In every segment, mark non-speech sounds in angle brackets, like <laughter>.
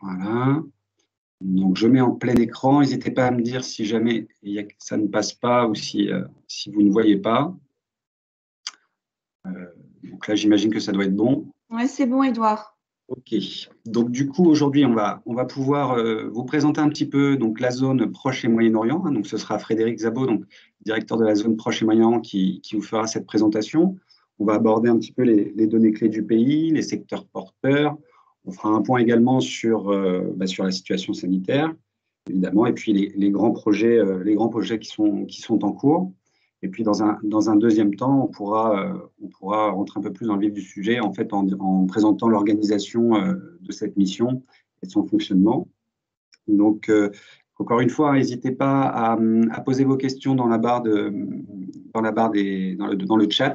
Voilà. Donc, je mets en plein écran. N'hésitez pas à me dire si jamais ça ne passe pas ou si, euh, si vous ne voyez pas. Euh, donc là, j'imagine que ça doit être bon. Oui, c'est bon, Edouard. OK. Donc, du coup, aujourd'hui, on va, on va pouvoir euh, vous présenter un petit peu donc, la zone Proche et Moyen-Orient. Hein. donc, ce sera Frédéric Zabot, donc, directeur de la zone Proche et Moyen-Orient, qui, qui, vous fera cette présentation. On va aborder un petit peu les, les données clés du pays, les secteurs porteurs, on fera un point également sur, euh, bah, sur la situation sanitaire, évidemment, et puis les, grands, projets, euh, les grands projets qui sont, qui sont en cours. Et puis, dans un, dans un deuxième temps, on pourra, euh, on pourra rentrer un peu plus dans le vif du sujet, en fait, en, présentant l'organisation de cette mission et son fonctionnement. Donc, encore une fois, n'hésitez pas à, poser vos questions dans la barre, de, dans la barre des, dans, le, dans le chat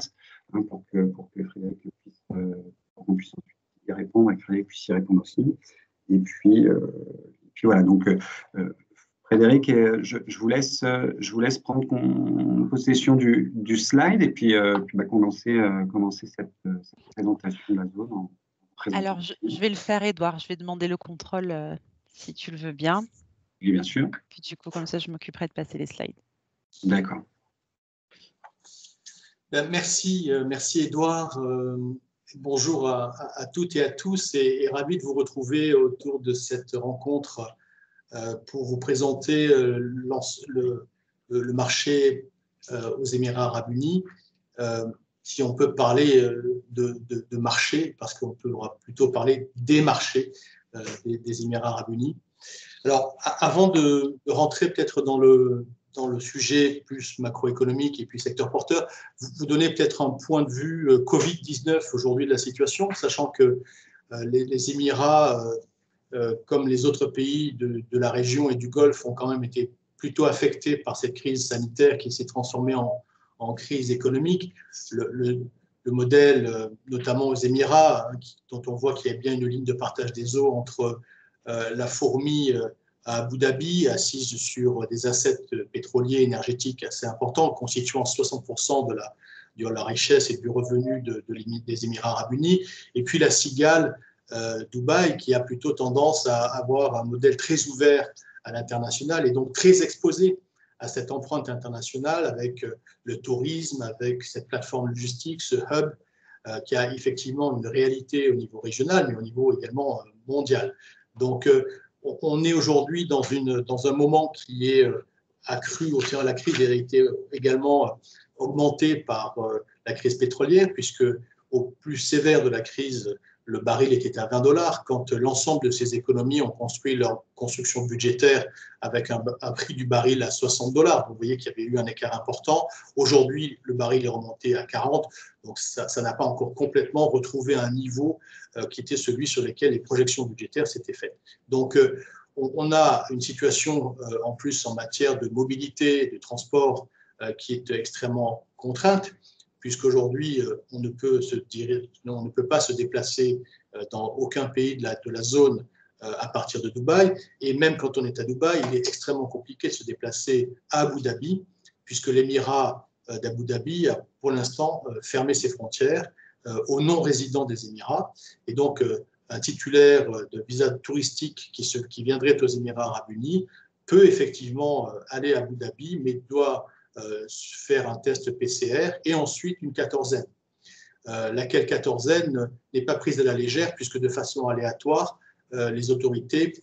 hein, pour, que, pour que Frédéric puisse, qu'on puisse y répondre et que Frédéric puisse y répondre aussi. Et puis, euh, puis voilà, donc euh, euh, Frédéric, je, je, vous laisse, je vous laisse prendre possession du, du, slide et puis, puis bah, commencer, commencer cette, cette, présentation de la zone. Alors, je, je, vais le faire, Edouard. Je vais demander le contrôle si tu le veux bien. Oui, bien sûr. Puis du coup, comme ça, je m'occuperai de passer les slides. D'accord. Ben, merci, merci Edouard bonjour à, toutes et à tous et, ravi de vous retrouver autour de cette rencontre euh, pour vous présenter euh, le, marché euh, aux Émirats arabes unis. si on peut parler de, marché, parce qu'on peut plutôt parler des marchés des, Émirats arabes unis. Alors, avant de rentrer peut-être dans le, dans le sujet plus macroéconomique et puis secteur porteur, vous, vous donnez peut-être un point de vue euh, Covid-19 aujourd'hui de la situation, sachant que euh, les, Émirats, euh, comme les autres pays de, la région et du Golfe, ont quand même été plutôt affectés par cette crise sanitaire qui s'est transformée en, crise économique. Le, modèle, notamment aux Émirats, hein, dont on voit qu'il y a bien une ligne de partage des eaux entre la fourmi à Abu Dhabi, assise sur des assets pétroliers énergétiques assez importants, constituant 60% de la, de la richesse et du revenu de, des Émirats arabes unis. Et puis la cigale euh, Dubaï, qui a plutôt tendance à avoir un modèle très ouvert à l'international et donc très exposé à cette empreinte internationale avec euh, le tourisme, avec cette plateforme logistique, ce hub, euh, qui a effectivement une réalité au niveau régional, mais au niveau également mondial. Donc, on est aujourd'hui dans, dans un moment qui est euh, accru au la crise a été également euh, augmenté par euh, la crise pétrolière, puisque au plus sévère de la crise, le baril était à 20 dollars, quand l'ensemble de ces économies ont construit leur construction budgétaire avec un, prix du baril à 60 dollars. Vous voyez qu'il y avait eu un écart important. Aujourd'hui, le baril est remonté à 40, donc ça n'a pas encore complètement retrouvé un niveau euh, qui était celui sur lequel les projections budgétaires s'étaient faites. Donc, euh, on, a une situation euh, en plus en matière de mobilité, de transport, qui est extrêmement contrainte puisqu'aujourd'hui, euh, on, ne peut pas se déplacer euh, dans aucun pays de la, zone euh, à partir de Dubaï. Et même quand on est à Dubaï, il est extrêmement compliqué de se déplacer à Abu Dhabi, puisque l'émirat d'Abu Dhabi a pour l'instant fermé ses frontières aux non-résidents des Émirats. Et donc, un titulaire de visa touristique qui, viendrait aux Émirats arabes unis peut effectivement aller à Abu Dhabi, mais doit faire un test PCR et ensuite une quatorzaine. Euh, laquelle quatorzaine n'est pas prise à la légère puisque de façon aléatoire, euh, les autorités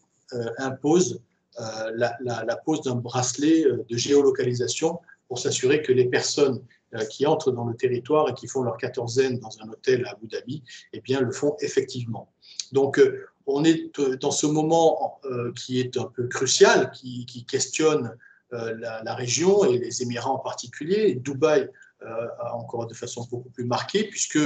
imposent la, pose d'un bracelet de géolocalisation pour s'assurer que les personnes qui entrent dans le territoire et qui font leur quatorzaine dans un hôtel à Abu Dhabi, eh bien, le font effectivement. Donc, on est dans ce moment qui est un peu crucial, qui questionne euh, la, région et les Émirats en particulier, Dubaï euh, encore de façon beaucoup plus marquée, puisque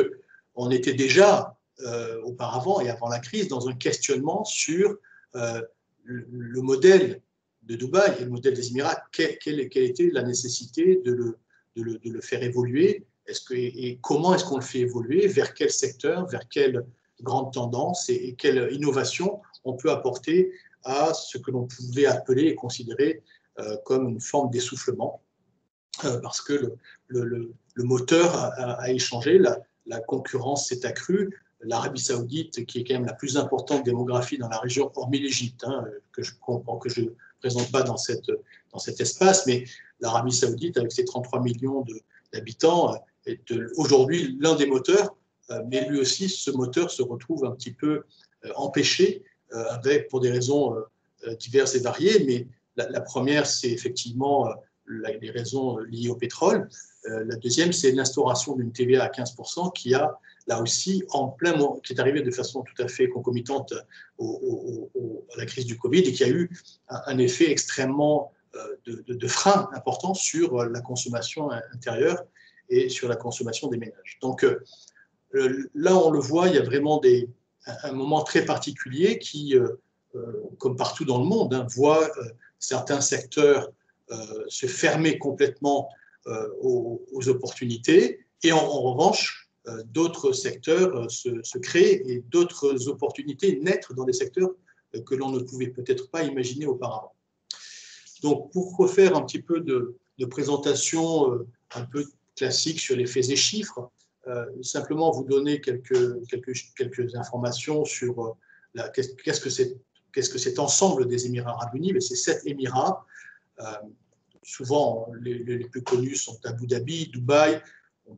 on était déjà euh, auparavant et avant la crise dans un questionnement sur le, modèle de Dubaï et le modèle des Émirats. Quelle, était la nécessité de le, faire évoluer? Est-ce que, et comment est-ce qu'on le fait évoluer? Vers quel secteur? Vers quelle grande tendance? Et, et quelle innovation on peut apporter à ce que l'on pouvait appeler et considérer comme une forme d'essoufflement, euh, parce que le, moteur a, échangé, la, concurrence s'est accrue, l'Arabie saoudite, qui est quand même la plus importante démographie dans la région, hormis l'Égypte, hein, que je comprends, que je ne présente pas dans, cette, dans cet espace, mais l'Arabie saoudite, avec ses 33 millions d'habitants, est aujourd'hui l'un des moteurs, euh, mais lui aussi, ce moteur se retrouve un petit peu euh, empêché, avec, pour des raisons diverses et variées, mais la, première, c'est effectivement les raisons liées au pétrole. la deuxième, c'est l'instauration d'une TVA à 15% qui a là aussi, en plein qui est arrivé de façon tout à fait concomitante à la crise du Covid et qui a eu un, effet extrêmement euh, de, frein important sur la consommation intérieure et sur la consommation des ménages. Donc euh, là, on le voit, il y a vraiment des, un moment très particulier qui, euh, comme partout dans le monde, hein, voit certains secteurs se fermer complètement aux, opportunités et en revanche, euh, d'autres secteurs euh, se, créent et d'autres opportunités naître dans des secteurs euh, que l'on ne pouvait peut-être pas imaginer auparavant. Donc, pour refaire un petit peu de, présentation un peu classique sur les faits et chiffres, simplement vous donner quelques, quelques, quelques informations sur qu'est-ce que c'est qu'est-ce que cet ensemble des Émirats arabes unis C'est sept Émirats. souvent, les, plus connus sont Abu Dhabi, Dubaï,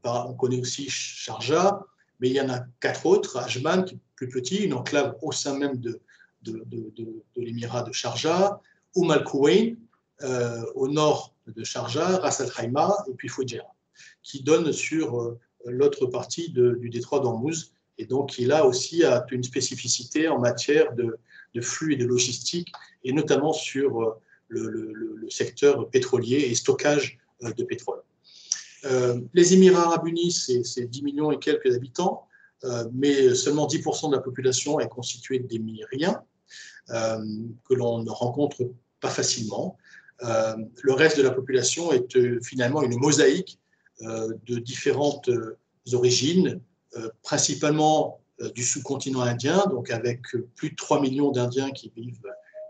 on, connaît aussi Sharjah, mais il y en a quatre autres. Ajman, qui est plus petit, une enclave au sein même de, de, l'émirat de Sharjah, Umm al-Kuwain, euh, au nord de Sharjah, Ras Al Khaimah et puis Fujairah, qui donne sur euh, l'autre partie du détroit d'Ormuz, et donc qui là aussi une spécificité en matière de, flux et de logistique, et notamment sur euh, le secteur pétrolier et stockage de pétrole. Euh, les Émirats arabes unis, c'est 10 millions et quelques habitants, euh, mais seulement 10% de la population est constituée d'émiriens, euh, que l'on ne rencontre pas facilement. le reste de la population est finalement une mosaïque de différentes origines, principalement du sous-continent indien, donc avec plus de 3 millions d'Indiens qui vivent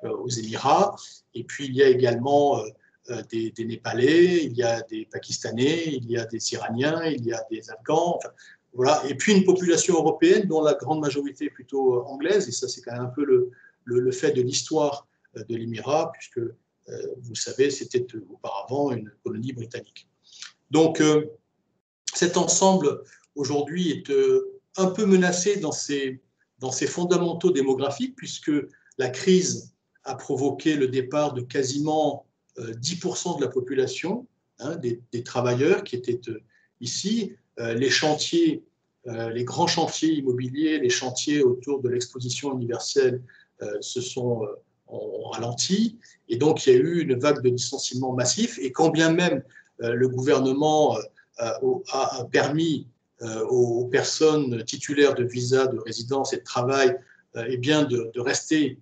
aux Émirats. Et puis il y a également euh, des, Népalais, il y a des Pakistanais, il y a des Iraniens, il y a des Afghans, voilà. Et puis une population européenne dont la grande majorité est plutôt euh, anglaise, et ça c'est quand même un peu le, le, fait de l'histoire euh, de l'Émirat, puisque vous savez, c'était auparavant une colonie britannique. Donc cet ensemble aujourd'hui est un peu menacé dans ses, dans ses fondamentaux démographiques, puisque la crise a provoqué le départ de quasiment 10% de la population, hein, des, travailleurs qui étaient euh, ici. Euh, les chantiers, euh, les grands chantiers immobiliers, les chantiers autour de l'exposition universelle se sont ralentis. Et donc, il y a eu une vague de licenciements massifs. Et quand bien même le gouvernement a permis aux personnes titulaires de visa de résidence et de travail eh bien de, rester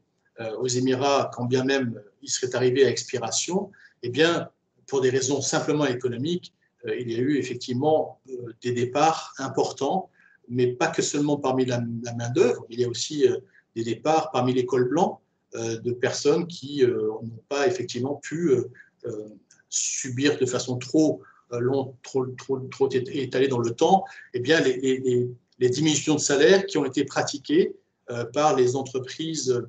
aux Émirats, quand bien même il serait arrivé à expiration, eh bien, pour des raisons simplement économiques, euh, il y a eu effectivement euh, des départs importants, mais pas que seulement parmi la, main-d'œuvre, il y a aussi euh, des départs parmi les cols blancs de personnes qui n'ont pas effectivement pu subir de façon trop longue, trop, trop, étalée dans le temps, eh bien, les, diminutions de salaire qui ont été pratiquées par les entreprises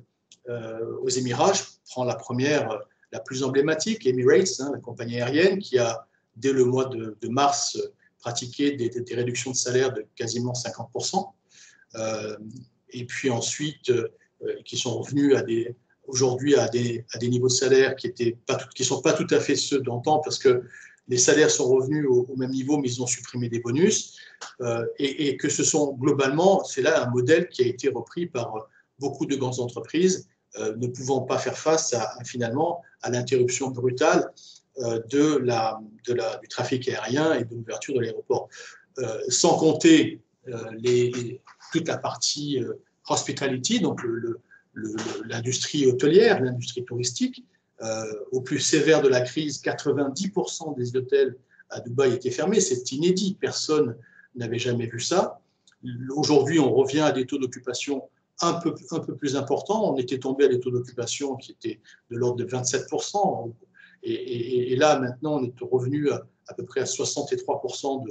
aux Émirats. Je prends la première la plus emblématique, Emirates, hein, la compagnie aérienne, qui a, dès le mois de, mars, pratiqué des, réductions de salaire de quasiment 50%. Euh, et puis ensuite, euh, qui sont revenus à des, aujourd'hui à des, à des niveaux de salaire qui qui sont pas tout à fait ceux d'antan, parce que les salaires sont revenus au, même niveau, mais ils ont supprimé des bonus, euh, et, que ce sont globalement, c'est là un modèle qui a été repris par beaucoup de grandes entreprises euh, ne pouvant pas faire face à, finalement à l'interruption brutale euh, de la, du trafic aérien et de l'ouverture de l'aéroport. Sans compter les, toute la partie hospitality, donc l'industrie hôtelière, l'industrie touristique. Au plus sévère de la crise, 90% des hôtels à Dubaï étaient fermés. C'est inédit, personne n'avait jamais vu ça. Aujourd'hui, on revient à des taux d'occupation un peu, un peu plus important. On était tombé à des taux d'occupation qui étaient de l'ordre de 27%. Et, là, maintenant, on est revenu à peu près à 63%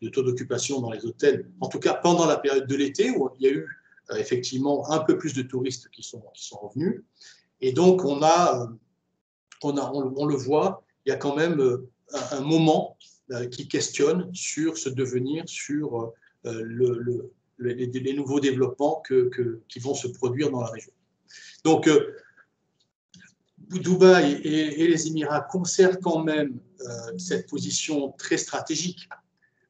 de, taux d'occupation dans les hôtels, en tout cas pendant la période de l'été, où il y a eu effectivement un peu plus de touristes qui sont, qui sont revenus. Et donc, on, a, on, le voit, il y a quand même un, moment qui questionne sur ce devenir, sur le, les, nouveaux développements qui vont se produire dans la région. Donc, euh, Dubaï et, les Émirats conservent quand même euh, cette position très stratégique.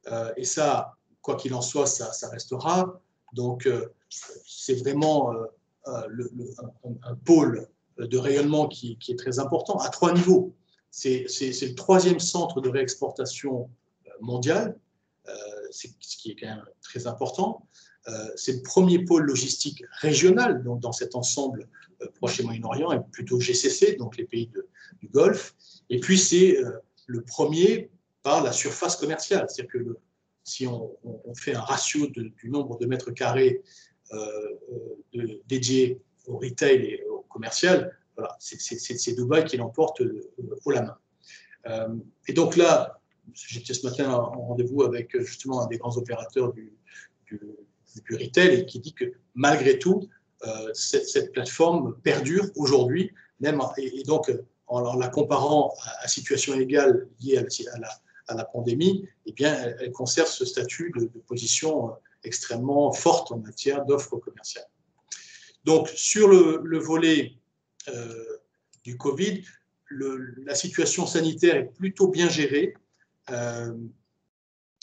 Euh, et ça, quoi qu'il en soit, ça, restera. Donc, c'est vraiment un, pôle de rayonnement qui, qui, est très important à trois niveaux. C'est le troisième centre de réexportation mondial, ce qui est quand même très important. Euh, c'est le premier pôle logistique régional donc dans cet ensemble euh, Proche et Moyen-Orient, et plutôt GCC, donc les pays du Golfe. Et puis c'est euh, le premier par la surface commerciale, c'est-à-dire que si on, fait un ratio du nombre de mètres carrés dédiés au retail et commercial, voilà, c'est Dubaï qui l'emporte haut la main. et donc là, j'étais ce matin en rendez-vous avec justement un des grands opérateurs du, du, retail et qui dit que malgré tout, euh, cette, plateforme perdure aujourd'hui, même et, donc en, la comparant à, situation égale liée à, la, à la, pandémie, eh bien, elle, conserve ce statut de, position euh, extrêmement forte en matière d'offres commerciales. Donc, sur le, volet euh, du Covid, la situation sanitaire est plutôt bien gérée.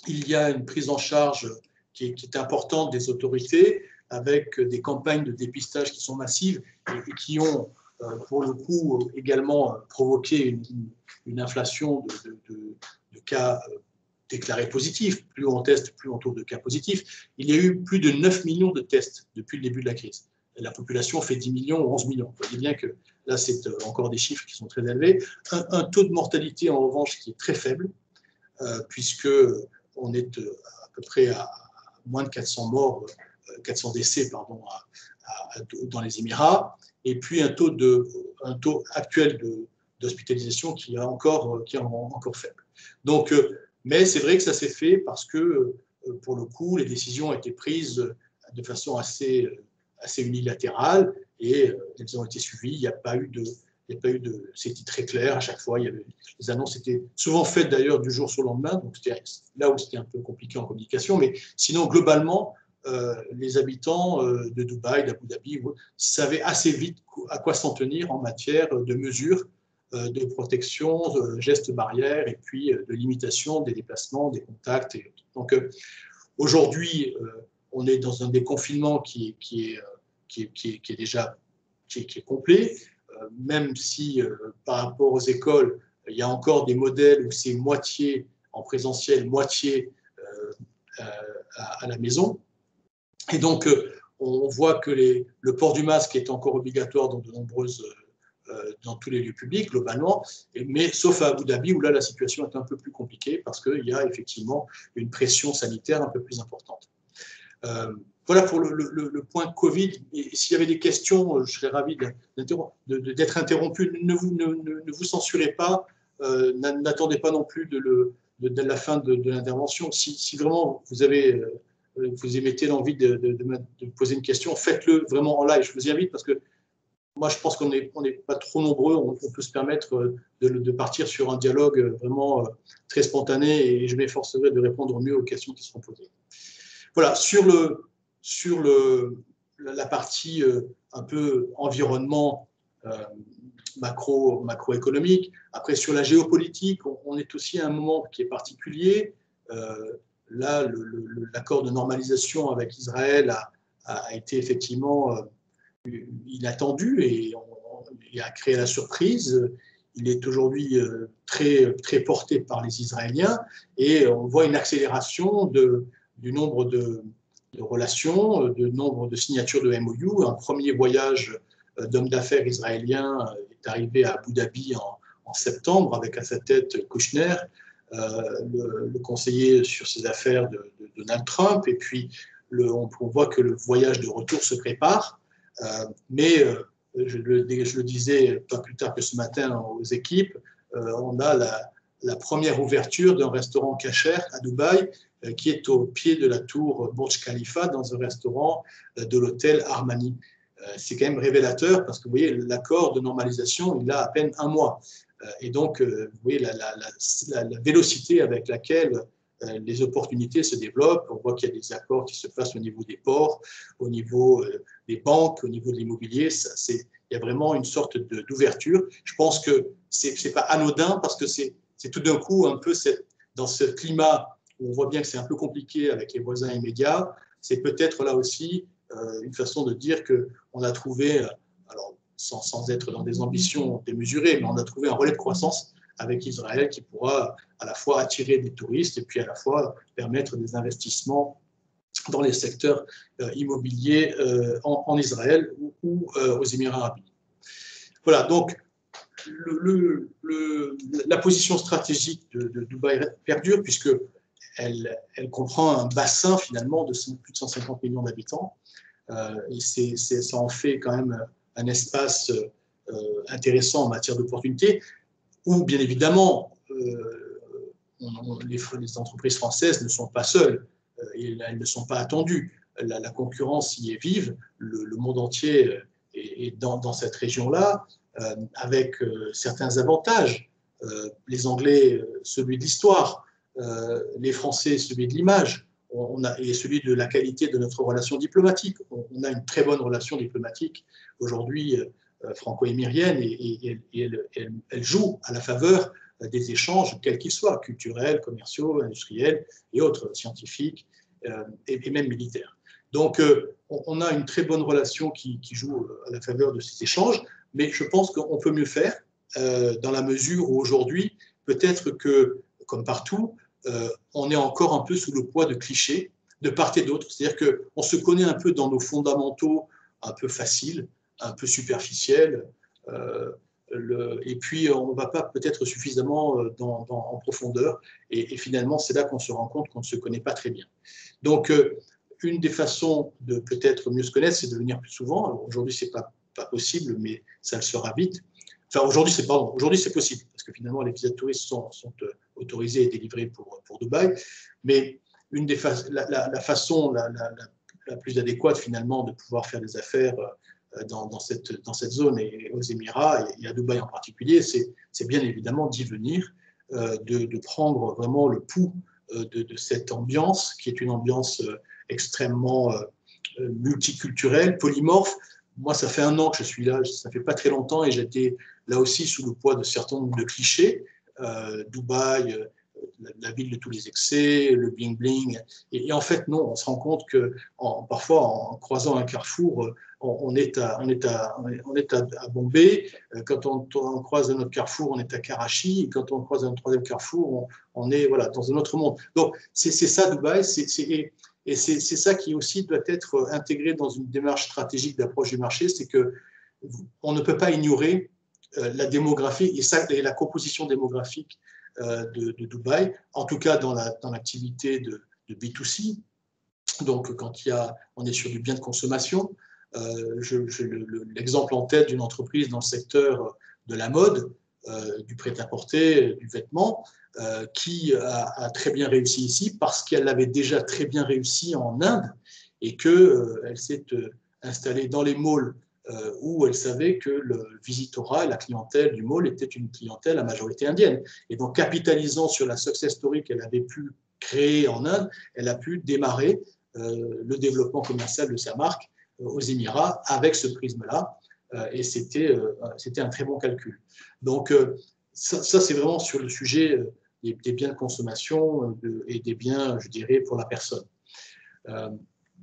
il y a une prise en charge qui est, importante des autorités, avec des campagnes de dépistage qui sont massives et, qui ont, euh, pour le coup, également provoqué une, inflation de, cas euh, déclarés positifs. Plus on teste, plus on trouve de cas positifs. Il y a eu plus de 9 millions de tests depuis le début de la crise. La population fait 10 millions ou 11 millions. Vous voyez bien que là, c'est euh, encore des chiffres qui sont très élevés. Un, taux de mortalité, en revanche, qui est très faible, puisque on est à peu près à moins de 400 morts, 400 euh, décès pardon, dans les Émirats, et puis un taux, de, un taux actuel d'hospitalisation qui, est encore, qui est encore faible. Donc, euh, mais c'est vrai que ça s'est fait parce que, euh, pour le coup, les décisions ont été prises de façon assez, assez unilatérale et elles ont été suivies. Il n'y a pas eu de, il n'y a pas eu de, c'était très clair à chaque fois. Les annonces étaient souvent faites d'ailleurs du jour au lendemain, donc c'était là où c'était un peu compliqué en communication. Mais sinon, globalement, euh, les habitants euh, de Dubaï, d'Abu Dhabi, savaient assez vite à quoi s'en tenir en matière de mesures euh, de protection, de gestes barrières et puis de limitation des déplacements, des contacts. Et, donc aujourd'hui, on est dans un déconfinement qui, qui, est, déjà complet. Euh, même si euh, par rapport aux écoles, il y a encore des modèles où c'est moitié en présentiel, moitié euh, à, la maison. Et donc, on voit que le port du masque est encore obligatoire dans de nombreuses, dans tous les lieux publics globalement, mais sauf à Abu Dhabi où là la situation est un peu plus compliquée parce qu'il y a effectivement une pression sanitaire un peu plus importante. Voilà pour le, point Covid. S'il y avait des questions, euh, je serais ravi d'être interrompu. Ne vous, censurez pas, euh, n'attendez pas non plus de, la fin de, l'intervention. Si, vraiment vous avez, euh, vous émettez l'envie de, poser une question, faites-le vraiment en live. Je vous invite parce que moi, je pense qu'on n'est pas trop nombreux. On, peut se permettre de, partir sur un dialogue vraiment très spontané et je m'efforcerai de répondre mieux aux questions qui seront posées. Voilà, sur le, sur le, la partie euh, un peu environnement euh, macro, macroéconomique. Après, sur la géopolitique, on, est aussi à un moment qui est particulier. Euh, là, l'accord de normalisation avec Israël a, été effectivement inattendu et il a créé la surprise. Il est aujourd'hui très, très porté par les Israéliens et on voit une accélération de, du nombre de, relations, euh, de nombre de signatures de MOU. Un premier voyage euh, d'homme d'affaires israélien euh, est arrivé à Abu Dhabi en, septembre avec à sa tête Kushner, le, conseiller sur ses affaires de, Donald Trump. Et puis, on, voit que le voyage de retour se prépare. mais je le, je, le, disais pas plus tard que ce matin aux équipes, on a la, la première ouverture d'un restaurant cachère à Dubaï, qui est au pied de la tour Burj Khalifa, dans un restaurant de l'hôtel Armani. C'est quand même révélateur parce que vous voyez, l'accord de normalisation, il a à peine un mois. Et donc, vous voyez la, la, vélocité avec laquelle euh, les opportunités se développent. On voit qu'il y a des accords qui se passent au niveau des ports, au niveau euh, des banques, au niveau de l'immobilier. Il y a vraiment une sorte d'ouverture. Je pense que ce n'est pas anodin parce que c'est tout d'un coup un peu dans ce climat on voit bien que c'est un peu compliqué avec les voisins immédiats. C'est peut-être là aussi euh, une façon de dire qu'on a trouvé, alors sans, être dans des ambitions démesurées, mais on a trouvé un relais de croissance avec Israël qui pourra à la fois attirer des touristes et puis à la fois permettre des investissements dans les secteurs euh, immobiliers euh, en, Israël ou, euh, aux Émirats arabes. Voilà, donc la position stratégique de, Dubaï perdure puisque elle, comprend un bassin finalement de plus de 150 millions d'habitants et c'est, ça en fait quand même un espace intéressant en matière d'opportunités où bien évidemment euh, les, entreprises françaises ne sont pas seules, euh, et elles ne sont pas attendues. La, concurrence y est vive, le, monde entier euh, est, dans, cette région-là, avec certains avantages. les Anglais, celui de l'histoire, les Français, celui de l'image, et celui de la qualité de notre relation diplomatique. On, a une très bonne relation diplomatique aujourd'hui euh, franco-émirienne et, elle, joue à la faveur des échanges, quels qu'ils soient, culturels, commerciaux, industriels et autres, scientifiques euh, et, même militaires. Donc, euh, on, a une très bonne relation qui, joue à la faveur de ces échanges, mais je pense qu'on peut mieux faire dans la mesure où aujourd'hui, peut-être que, comme partout, on est encore un peu sous le poids de clichés de part et d'autre. C'est-à-dire qu'on se connaît un peu dans nos fondamentaux un peu faciles, un peu superficiel. Euh, et puis, on ne va pas peut-être suffisamment euh, en profondeur. Et, finalement, c'est là qu'on se rend compte qu'on ne se connaît pas très bien. Donc, euh, une des façons de peut-être mieux se connaître, c'est de venir plus souvent. Aujourd'hui, ce n'est pas, possible, mais ça le sera vite. Enfin, aujourd'hui, aujourd'hui c'est possible finalement les visas touristes sont, sont autorisés et délivrés pour, Dubaï. Mais une des la, façon la, la, plus adéquate finalement de pouvoir faire des affaires euh, dans, cette, dans cette zone et aux Émirats et à Dubaï en particulier, c'est bien évidemment d'y venir, euh, de, prendre vraiment le pouls euh, de, cette ambiance qui est une ambiance extrêmement multiculturelle, polymorphe. Moi, ça fait un an que je suis là, ça fait pas très longtemps et j'étais là aussi sous le poids de certains de clichés. Dubaï, la, ville de tous les excès, le bling bling. Et, en fait, non, on se rend compte que parfois, en croisant un carrefour, on, est à, on est à, on est à, Bombay. Quand on, croise un autre carrefour, on est à Karachi. Et quand on croise un troisième carrefour, on, est voilà, dans un autre monde. Donc, c'est ça Dubaï. et c'est ça qui aussi doit être intégré dans une démarche stratégique d'approche du marché, c'est que on ne peut pas ignorer euh, la démographie et, ça, et la composition démographique euh, de, Dubaï, en tout cas dans l'activité la, de, de, B2C. Donc, quand il y a, on est sur du bien de consommation, euh, l'exemple en tête d'une entreprise dans le secteur de la mode, euh, du prêt-à-porter, du vêtement, qui a, très bien réussi ici parce qu'elle avait déjà très bien réussi en Inde et qu'elle s'est installée dans les malls euh, où elle savait que le visitorat, la clientèle du mall était une clientèle à majorité indienne. Et donc, capitalisant sur la success story qu'elle avait pu créer en Inde, elle a pu démarrer euh, le développement commercial de sa marque euh, aux Émirats avec ce prisme-là. et c'était c'était un très bon calcul. Donc, ça, c'est vraiment sur le sujet des, biens de consommation et des biens, je dirais, pour la personne.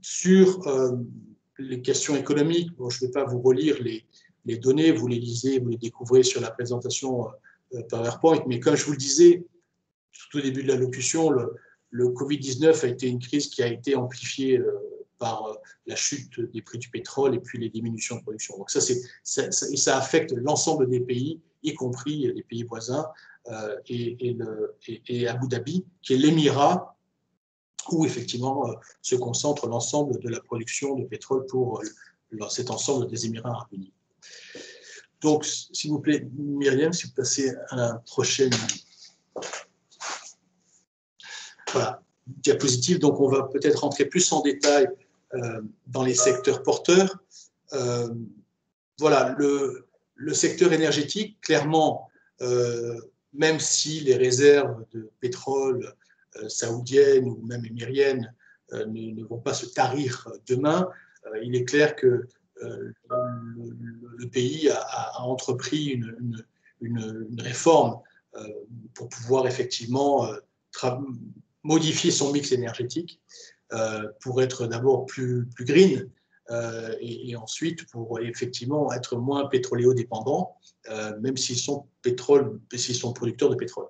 sur les questions économiques, bon, je ne vais pas vous relire les, données, vous les lisez, vous les découvrez sur la présentation euh, PowerPoint, mais comme je vous le disais tout au début de l'allocution, le, le Covid-19 a été une crise qui a été amplifiée euh, par euh, la chute des prix du pétrole et puis les diminutions de production. Donc ça, ça, affecte l'ensemble des pays, y compris les pays voisins, et, et Abu Dhabi, qui est l'émirat où effectivement euh, se concentre l'ensemble de la production de pétrole pour euh, cet ensemble des Émirats arabes unis. Donc, s'il vous plaît, Myriam, si vous passez à la prochaine diapositive. Donc, on va peut-être rentrer plus en détail dans les secteurs porteurs. voilà, le, secteur énergétique, clairement, même si les réserves de pétrole saoudiennes ou même émiriennes ne, vont pas se tarir demain, il est clair que le, pays a, entrepris une, réforme pour pouvoir effectivement modifier son mix énergétique pour être d'abord plus, green et, ensuite pour effectivement être moins pétroléo-dépendant, même s'ils sont, s'ils sont producteurs de pétrole.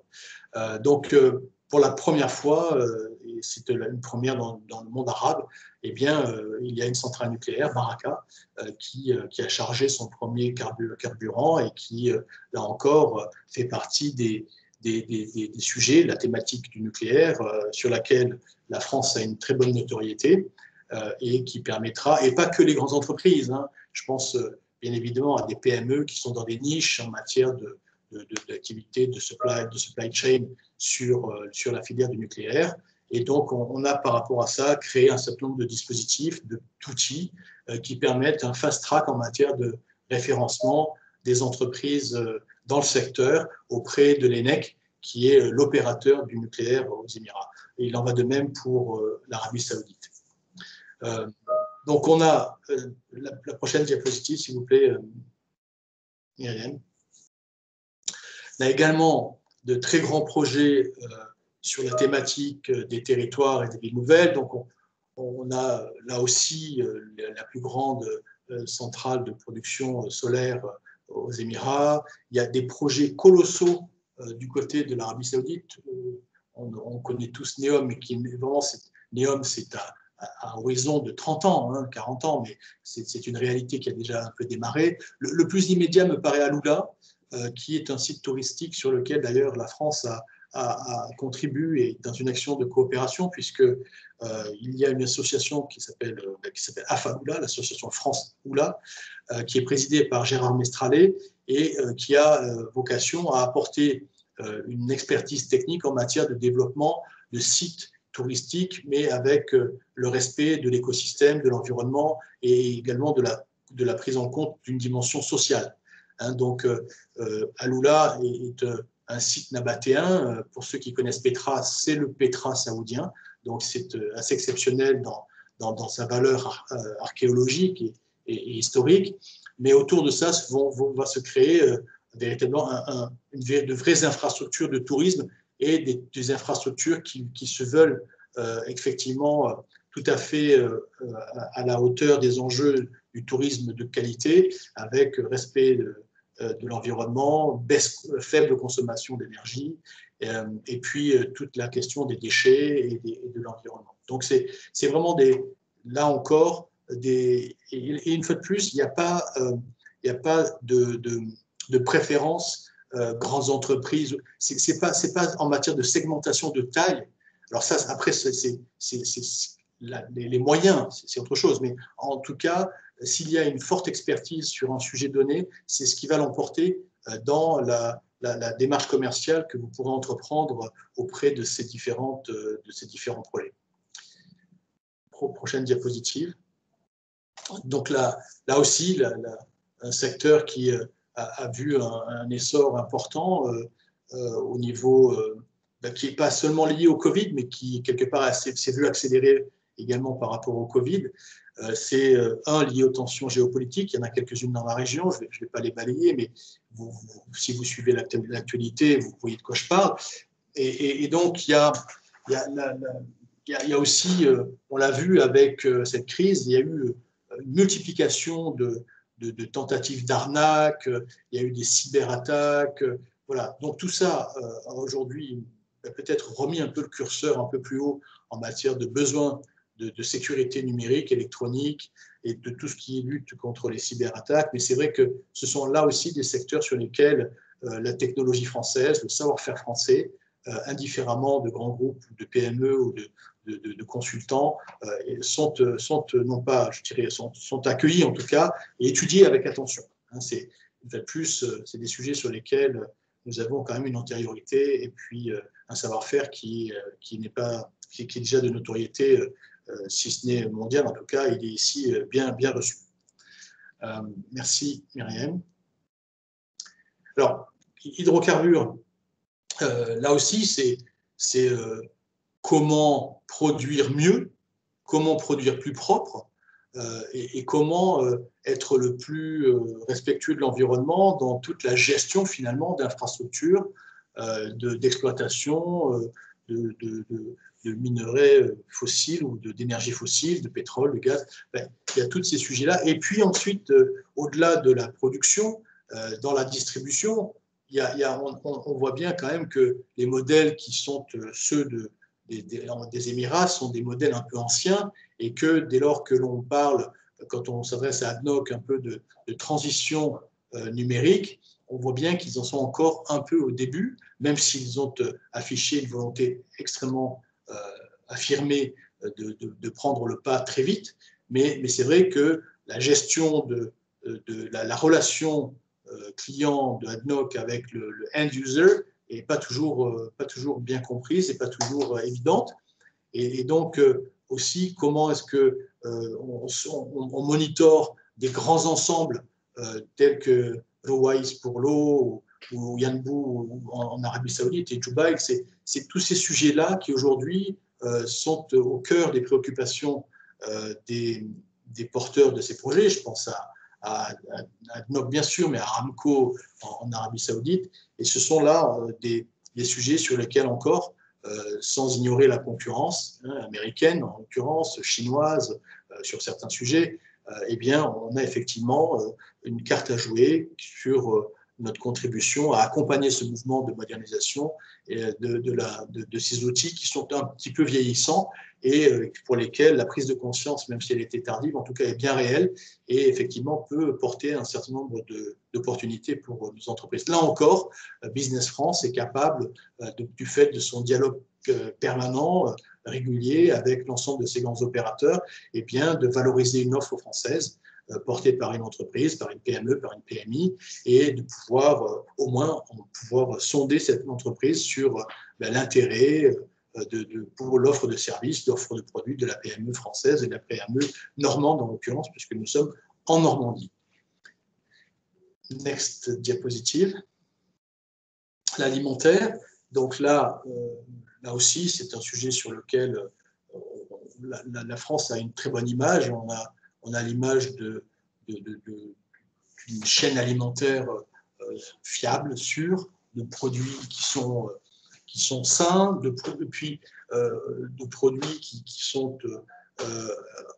donc, pour la première fois, et c'est une première dans, le monde arabe, eh bien, il y a une centrale nucléaire, Baraka, qui, qui, a chargé son premier carburant et qui, là encore, fait partie des sujets, la thématique du nucléaire, sur laquelle la France a une très bonne notoriété et qui permettra, et pas que les grandes entreprises, hein, je pense bien évidemment à des PME qui sont dans des niches en matière de, d'activité de, de, supply, de supply chain sur, euh, sur la filière du nucléaire. Et donc, on, a par rapport à ça créé un certain nombre de dispositifs, d'outils euh, qui permettent un fast track en matière de référencement des entreprises euh, dans le secteur auprès de l'ENEC, qui est l'opérateur du nucléaire aux Émirats. Et il en va de même pour l'Arabie saoudite. donc, on a la, prochaine diapositive, s'il vous plaît, Myriam. On a également de très grands projets euh, sur la thématique euh, des territoires et des villes nouvelles. Donc, on, a là aussi euh, la plus grande centrale de production solaire aux Émirats. Il y a des projets colossaux du côté de l'Arabie Saoudite. On, connaît tous Neom, mais qui vraiment, Neom, c'est à, à, horizon de 30 ans, 40 hein, ans, mais c'est une réalité qui a déjà un peu démarré. Le, plus immédiat me paraît Aloula, qui est un site touristique sur lequel d'ailleurs la France a, contribué dans une action de coopération, puisque euh, il y a une association qui s'appelle euh, AFAOULA, l'association France Oula, qui est présidée par Gérard Mestralet et qui a vocation à apporter une expertise technique en matière de développement de sites touristiques, mais avec le respect de l'écosystème, de l'environnement et également de la, de la prise en compte d'une dimension sociale. Hein, donc, euh, euh, Aloula est, euh, un site nabatéen. Pour ceux qui connaissent Petra, c'est le Petra saoudien. Donc, c'est assez exceptionnel dans, dans, sa valeur archéologique et, historique. Mais autour de ça, vont, va se créer véritablement une, de vraies infrastructures de tourisme et des, infrastructures qui, qui, se veulent effectivement tout à fait à la hauteur des enjeux du tourisme de qualité, avec respect de, de l'environnement, baisse, faible consommation d'énergie, euh, et puis euh, toute la question des déchets et, de l'environnement. Donc c'est vraiment des, là encore, des, et, une fois de plus, il n'y a pas, il a pas de, de, préférence grandes entreprises. C'est pas, pas en matière de segmentation de taille. Alors ça, après, c'est les moyens, c'est autre chose. Mais en tout cas, s'il y a une forte expertise sur un sujet donné, c'est ce qui va l'emporter euh, dans la, démarche commerciale que vous pourrez entreprendre auprès de ces, différentes, euh, de ces différents projets. Prochaine diapositive. Donc là, là aussi, un secteur qui euh, a, vu un, essor important au niveau, bah, qui n'est pas seulement lié au Covid, mais qui quelque part s'est vu accélérer également par rapport au Covid. Euh, c'est euh, un lié aux tensions géopolitiques. Il y en a quelques-unes dans la région. Je ne vais, pas les balayer, mais si vous suivez l'actualité, vous voyez de quoi je parle. Et, donc, il y a, aussi, euh, on l'a vu avec cette crise, il y a eu une multiplication de, tentatives d'arnaque, il y a eu des cyberattaques. Voilà. Donc, tout ça, aujourd'hui, a peut-être remis un peu le curseur un peu plus haut en matière de besoins de, sécurité numérique, électronique et de tout ce qui lutte contre les cyberattaques. Mais c'est vrai que ce sont là aussi des secteurs sur lesquels euh, la technologie française, le savoir-faire français, euh, indifféremment de grands groupes, de PME ou de, de, consultants, euh, sont, sont, non pas, je dirais, sont, sont, accueillis en tout cas et étudiés avec attention. Hein, c'est plus, c'est des sujets sur lesquels nous avons quand même une antériorité et puis un savoir-faire qui, qui n'est pas qui, est déjà de notoriété, si ce n'est mondiale en tout cas, il est ici bien, bien reçu. merci Myriam. Alors, hydrocarbures, là aussi, c'est comment produire mieux, comment produire plus propre, euh, et, comment euh, être le plus euh, respectueux de l'environnement dans toute la gestion finalement d'infrastructures, d'exploitation de, de, minerais fossiles ou d'énergie fossile, de pétrole, de gaz. Ben, il y a tous ces sujets-là. Et puis ensuite, au-delà de la production, dans la distribution, il y a, on, voit bien quand même que les modèles qui sont ceux de, des, des, Émirats sont des modèles un peu anciens et que dès lors que l'on parle, quand on s'adresse à ADNOC, un peu de, transition euh, numérique, on voit bien qu'ils en sont encore un peu au début, même s'ils ont euh, affiché une volonté extrêmement euh, affirmée de, de, prendre le pas très vite. Mais, c'est vrai que la gestion de, de la, relation client de ADNOC avec le, end user n'est pas toujours, pas toujours bien comprise et pas toujours évidente. Et, donc, aussi comment est-ce que euh, on, on, des grands ensembles euh, tels que Ruwais pour l'eau ou, Yanbu en, Arabie Saoudite et Dubaï. C'est tous ces sujets-là qui aujourd'hui euh, sont au cœur des préoccupations des, des, porteurs de ces projets. Je pense à, à, bien sûr, mais à Aramco en, Arabie Saoudite. Et ce sont là des, des, sujets sur lesquels encore euh, sans ignorer la concurrence hein, américaine, en l'occurrence chinoise, euh, sur certains sujets, euh, eh bien, on a effectivement une carte à jouer sur notre contribution à accompagner ce mouvement de modernisation de, ces outils qui sont un petit peu vieillissants et pour lesquels la prise de conscience, même si elle était tardive, en tout cas est bien réelle et effectivement peut porter un certain nombre d'opportunités pour nos entreprises. Là encore, Business France est capable, du fait de son dialogue euh, permanent, régulier avec l'ensemble de ces grands opérateurs, et bien de valoriser une offre française euh, portée par une entreprise, par une PME, par une PMI, et de pouvoir euh, au moins pouvoir sonder cette entreprise sur ben, l'intérêt de, pour l'offre de services, l'offre de produits de la PME française et de la PME normande en l'occurrence, puisque nous sommes en Normandie. Next diapositive. L'alimentaire. Donc là, là aussi, c'est un sujet sur lequel euh, la, France a une très bonne image. On a, on a l'image d'une chaîne alimentaire euh, fiable, sûre, de produits qui sont, sont sains, de, euh, de produits qui, sont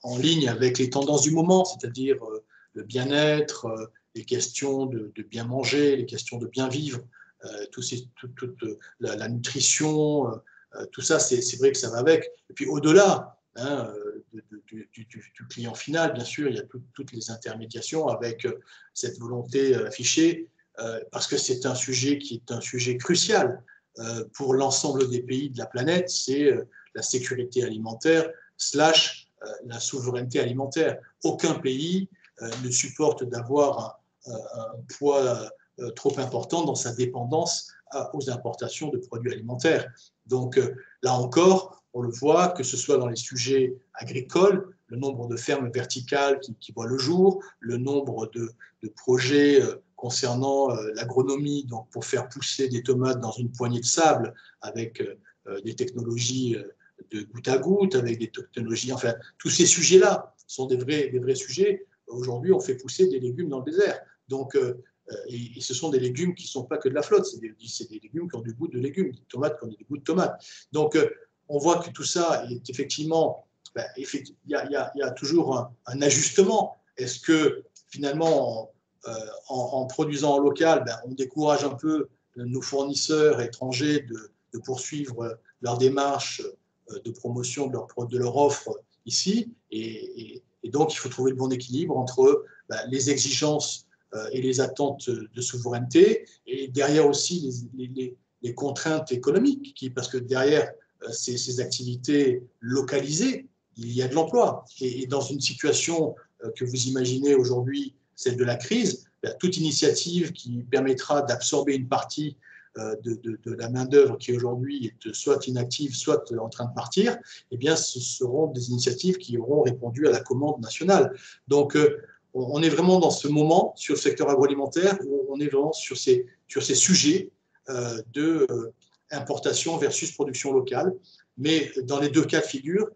en ligne avec les tendances du moment, c'est-à-dire le bien-être, les questions de, bien manger, les questions de bien vivre, tout ces, toute, la, nutrition, euh, tout ça, c'est vrai que ça va avec. Et puis au-delà hein, euh, du, client final, bien sûr, il y a toutes les intermédiations avec euh, cette volonté affichée, parce que c'est un sujet qui est un sujet crucial pour l'ensemble des pays de la planète, c'est la sécurité alimentaire slash la souveraineté alimentaire. Aucun pays ne supporte d'avoir un, poids trop important dans sa dépendance aux importations de produits alimentaires. Donc euh, là encore, on le voit, que ce soit dans les sujets agricoles, le nombre de fermes verticales qui, voient le jour, le nombre de, projets euh, concernant euh, l'agronomie, donc pour faire pousser des tomates dans une poignée de sable avec des technologies de goutte à goutte, avec des technologies, enfin, tous ces sujets-là sont des vrais, des vrais sujets. Aujourd'hui, on fait pousser des légumes dans le désert. Donc, euh, et, ce sont des légumes qui ne sont pas que de la flotte, c'est des, des, légumes qui ont du goût de légumes, des tomates qui ont du goût de tomates. Donc, euh, on voit que tout ça est effectivement, ben, il y, a toujours un, ajustement. Est-ce que finalement, en, en, produisant en local, ben, on décourage un peu nos fournisseurs étrangers de, poursuivre leur démarche euh, de promotion de leur, offre ici? Et, donc, il faut trouver le bon équilibre entre ben, les exigences euh, et les attentes de souveraineté, et derrière aussi les, les, contraintes économiques, qui, parce que derrière euh, ces, ces, activités localisées, il y a de l'emploi. Et, dans une situation euh, que vous imaginez aujourd'hui, celle de la crise, toute initiative qui permettra d'absorber une partie de, la main-d'œuvre qui aujourd'hui est soit inactive, soit en train de partir, eh bien, ce seront des initiatives qui auront répondu à la commande nationale. Donc, on est vraiment dans ce moment sur le secteur agroalimentaire où on est vraiment sur ces, sur ces sujets de importation versus production locale. Mais dans les deux cas de figure,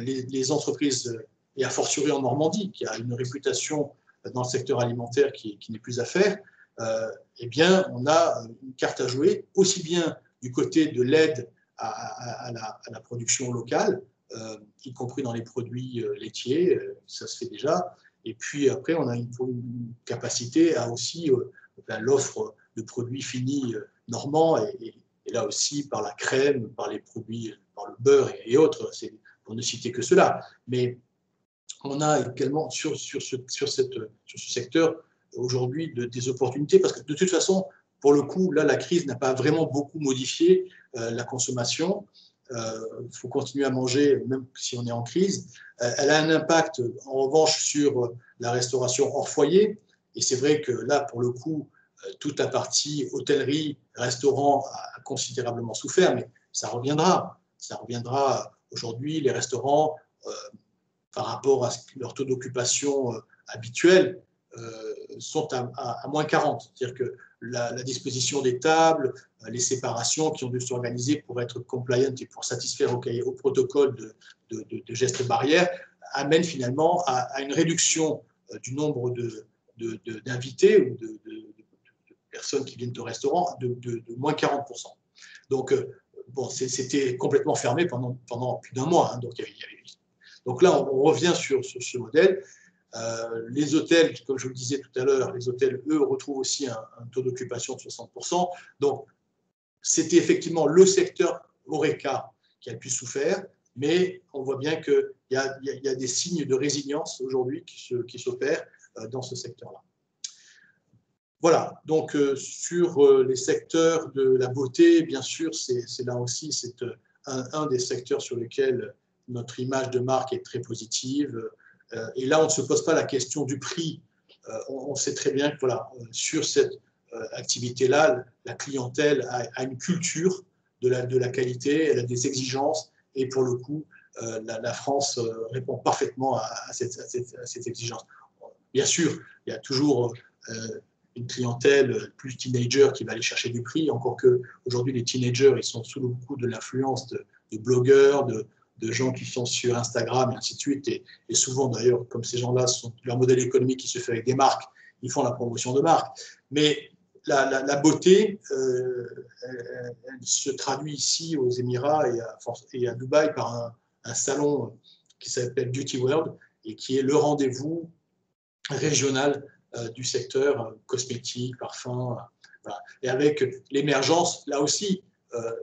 les, entreprises, et a fortiori en Normandie, qui a une réputation dans le secteur alimentaire qui, n'est plus à faire, euh, eh bien, on a une carte à jouer, aussi bien du côté de l'aide à, la, production locale, euh, y compris dans les produits euh, laitiers, ça se fait déjà, et puis après, on a une, capacité à aussi ben, l'offre de produits finis normands, et, là aussi par la crème, par les produits, par le beurre et, autres, c'est pour ne citer que cela. Mais on a également sur, sur, ce, sur, cette, sur ce secteur aujourd'hui de, des opportunités parce que de toute façon, pour le coup, là, la crise n'a pas vraiment beaucoup modifié euh, la consommation. Il euh, faut continuer à manger même si on est en crise. Euh, elle a un impact en revanche sur la restauration hors foyer. Et c'est vrai que là, pour le coup, toute la partie hôtellerie, restaurant a considérablement souffert, mais ça reviendra. Ça reviendra aujourd'hui. Les restaurants par rapport à leur taux d'occupation euh, habituel, euh, sont à, moins 40. C'est-à-dire que la, disposition des tables, euh, les séparations qui ont dû s'organiser pour être compliant et pour satisfaire au protocole de, gestes barrières amènent finalement à, une réduction du nombre d'invités ou de, personnes qui viennent au restaurant de, moins 40%. Donc, bon, c'était complètement fermé pendant, pendant plus d'un mois. Hein, donc, y donc là, on, revient sur, ce modèle. Euh, les hôtels, comme je vous le disais tout à l'heure, les hôtels, eux, retrouvent aussi un, taux d'occupation de 60%. Donc, c'était effectivement le secteur Oreca qui a le plus souffert, mais on voit bien qu'il y, y, a des signes de résilience aujourd'hui qui s'opèrent euh, dans ce secteur-là. Voilà, donc euh, sur les secteurs de la beauté, bien sûr, c'est là aussi c'est un, un, des secteurs sur lesquels notre image de marque est très positive. Euh, et là, on ne se pose pas la question du prix. Euh, on, sait très bien que voilà, euh, sur cette activité-là, la clientèle a, une culture de la, qualité, elle a des exigences, et pour le coup, la, France répond parfaitement à, cette, exigence. Bien sûr, il y a toujours une clientèle plus teenager qui va aller chercher du prix, encore que aujourd'hui les teenagers ils sont sous le coup de l'influence de, blogueurs, de, gens qui sont sur Instagram et ainsi de suite. Et, souvent, d'ailleurs, comme ces gens-là, sont leur modèle économique qui se fait avec des marques, ils font la promotion de marques. Mais la, beauté, euh, elle, se traduit ici aux Émirats et à, Dubaï par un, salon qui s'appelle Beauty World et qui est le rendez-vous régional du secteur euh, cosmétique, parfum. Et avec l'émergence, là aussi,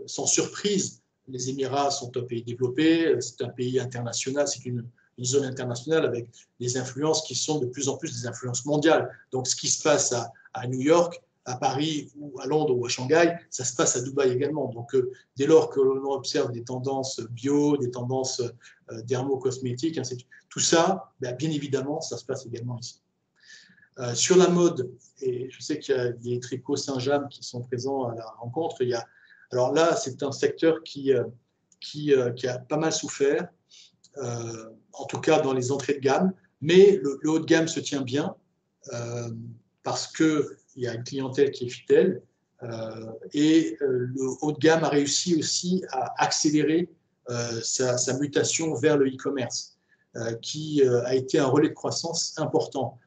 sans surprise, les Émirats sont un pays développé, c'est un pays international, c'est une, zone internationale avec des influences qui sont de plus en plus des influences mondiales. Donc ce qui se passe à, New York, à Paris ou à Londres ou à Shanghai, ça se passe à Dubaï également. Donc euh, dès lors que l'on observe des tendances bio, des tendances euh, dermocosmétiques, tout ça, ben, bien évidemment, ça se passe également ici. Euh, sur la mode, et je sais qu'il y a des tricots Saint-James qui sont présents à la rencontre, il y a alors là, c'est un secteur qui, euh, euh, qui, a pas mal souffert, en tout cas dans les entrées de gamme, mais le, haut de gamme se tient bien parce qu'il y a une clientèle qui est fidèle et le haut de gamme a réussi aussi à accélérer sa, mutation vers le e-commerce, qui a été un relais de croissance important.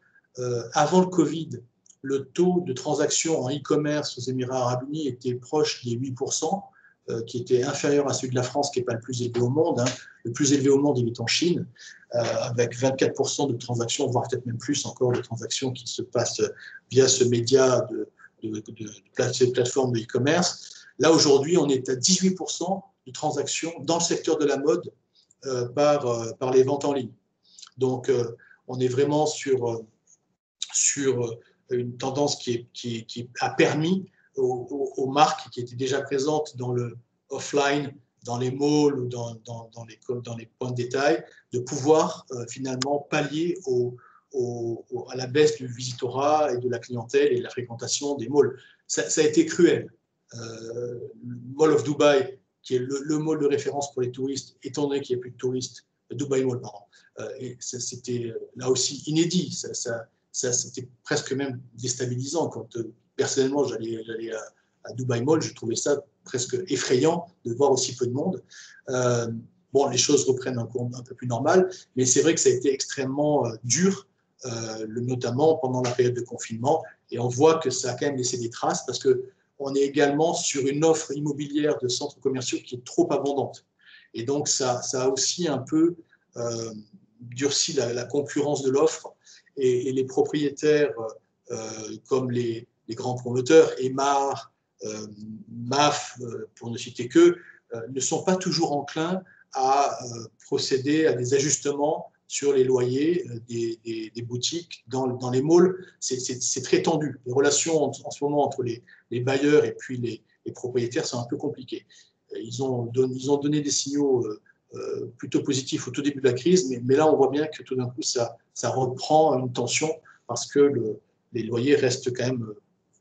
Avant le Covid, le taux de transaction en e-commerce aux Émirats arabes unis était proche des 8%, euh, qui était inférieur à celui de la France, qui n'est pas le plus élevé au monde. Hein. Le plus élevé au monde, il est en Chine, euh, avec 24% de transactions, voire peut-être même plus encore de transactions qui se passent via ce média de, de, de, plateforme de e-commerce. Là, aujourd'hui, on est à 18% de transactions dans le secteur de la mode euh, par, par les ventes en ligne. Donc, on est vraiment sur, sur une tendance qui, qui, a permis aux, marques qui étaient déjà présentes dans le offline, dans les malls ou dans, dans, les, dans les points de détail, de pouvoir euh, finalement pallier au, à la baisse du visitorat et de la clientèle et de la fréquentation des malls. Ça, a été cruel. Mall of Dubai, qui est le, mall de référence pour les touristes, étant donné qu'il n'y a plus de touristes, Dubai Mall, pardon. et c'était là aussi inédit. Ça, c'était presque même déstabilisant. Quand personnellement j'allais à, à, Dubai Mall, je trouvais ça presque effrayant de voir aussi peu de monde. bon, les choses reprennent un peu plus normal, mais c'est vrai que ça a été extrêmement dur euh, notamment pendant la période de confinement. Et on voit que ça a quand même laissé des traces parce qu'on est également sur une offre immobilière de centres commerciaux qui est trop abondante. Et donc, ça, a aussi un peu euh, durci la, concurrence de l'offre. Et, les propriétaires, euh, comme les, grands promoteurs, Emar, MAF, pour ne citer que, ne sont pas toujours enclins à procéder à des ajustements sur les loyers euh, des, boutiques dans, les malls. C'est très tendu. Les relations en, ce moment entre les, bailleurs et puis les, propriétaires sont un peu compliquées. Euh, ils ont, donné, des signaux euh, plutôt positifs au tout début de la crise, mais, là, on voit bien que tout d'un coup, ça, reprend une tension parce que le, les loyers restent quand même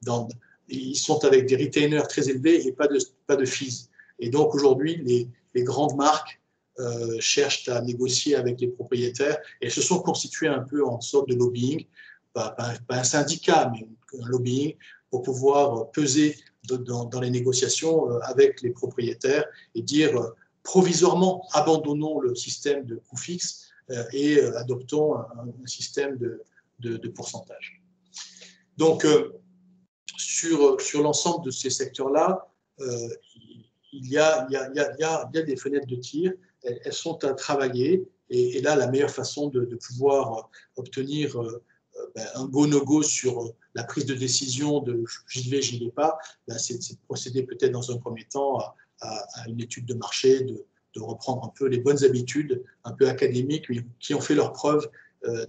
dans. Ils sont avec des retainers très élevés et pas de, pas de fees. Et donc, aujourd'hui, les, grandes marques euh, cherchent à négocier avec les propriétaires et se sont constitués un peu en sorte de lobbying, pas, un syndicat, mais un lobbying pour pouvoir peser dans, les négociations euh, avec les propriétaires et dire euh, provisoirement abandonnons le système de coût fixe et adoptons un, système de, pourcentage. Donc, sur, sur l'ensemble de ces secteurs-là, il, y a, il, il, il y a des fenêtres de tir elles, sont à travailler. Et, là, la meilleure façon de, pouvoir euh, obtenir euh, euh, ben, un go-no-go sur la prise de décision de j'y vais, j'y vais pas, ben, c'est de procéder peut-être dans un premier temps à, une étude de marché, de, reprendre un peu les bonnes habitudes, un peu académiques, mais qui ont fait leur preuve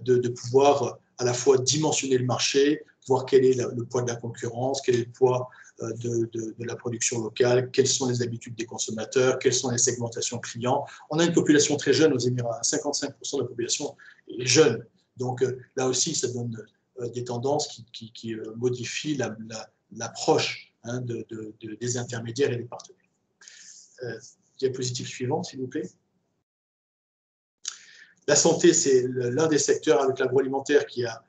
de, pouvoir à la fois dimensionner le marché, voir quel est le poids de la concurrence, quel est le poids euh, de, la production locale, quelles sont les habitudes des consommateurs, quelles sont les segmentations clients. On a une population très jeune aux Émirats, 55% de la population est jeune. Donc euh, là aussi, ça donne euh, des tendances qui, modifient l'approche hein, de, des intermédiaires et des partenaires. Diapositive suivante, s'il vous plaît. La santé, c'est l'un des secteurs avec l'agroalimentaire qui a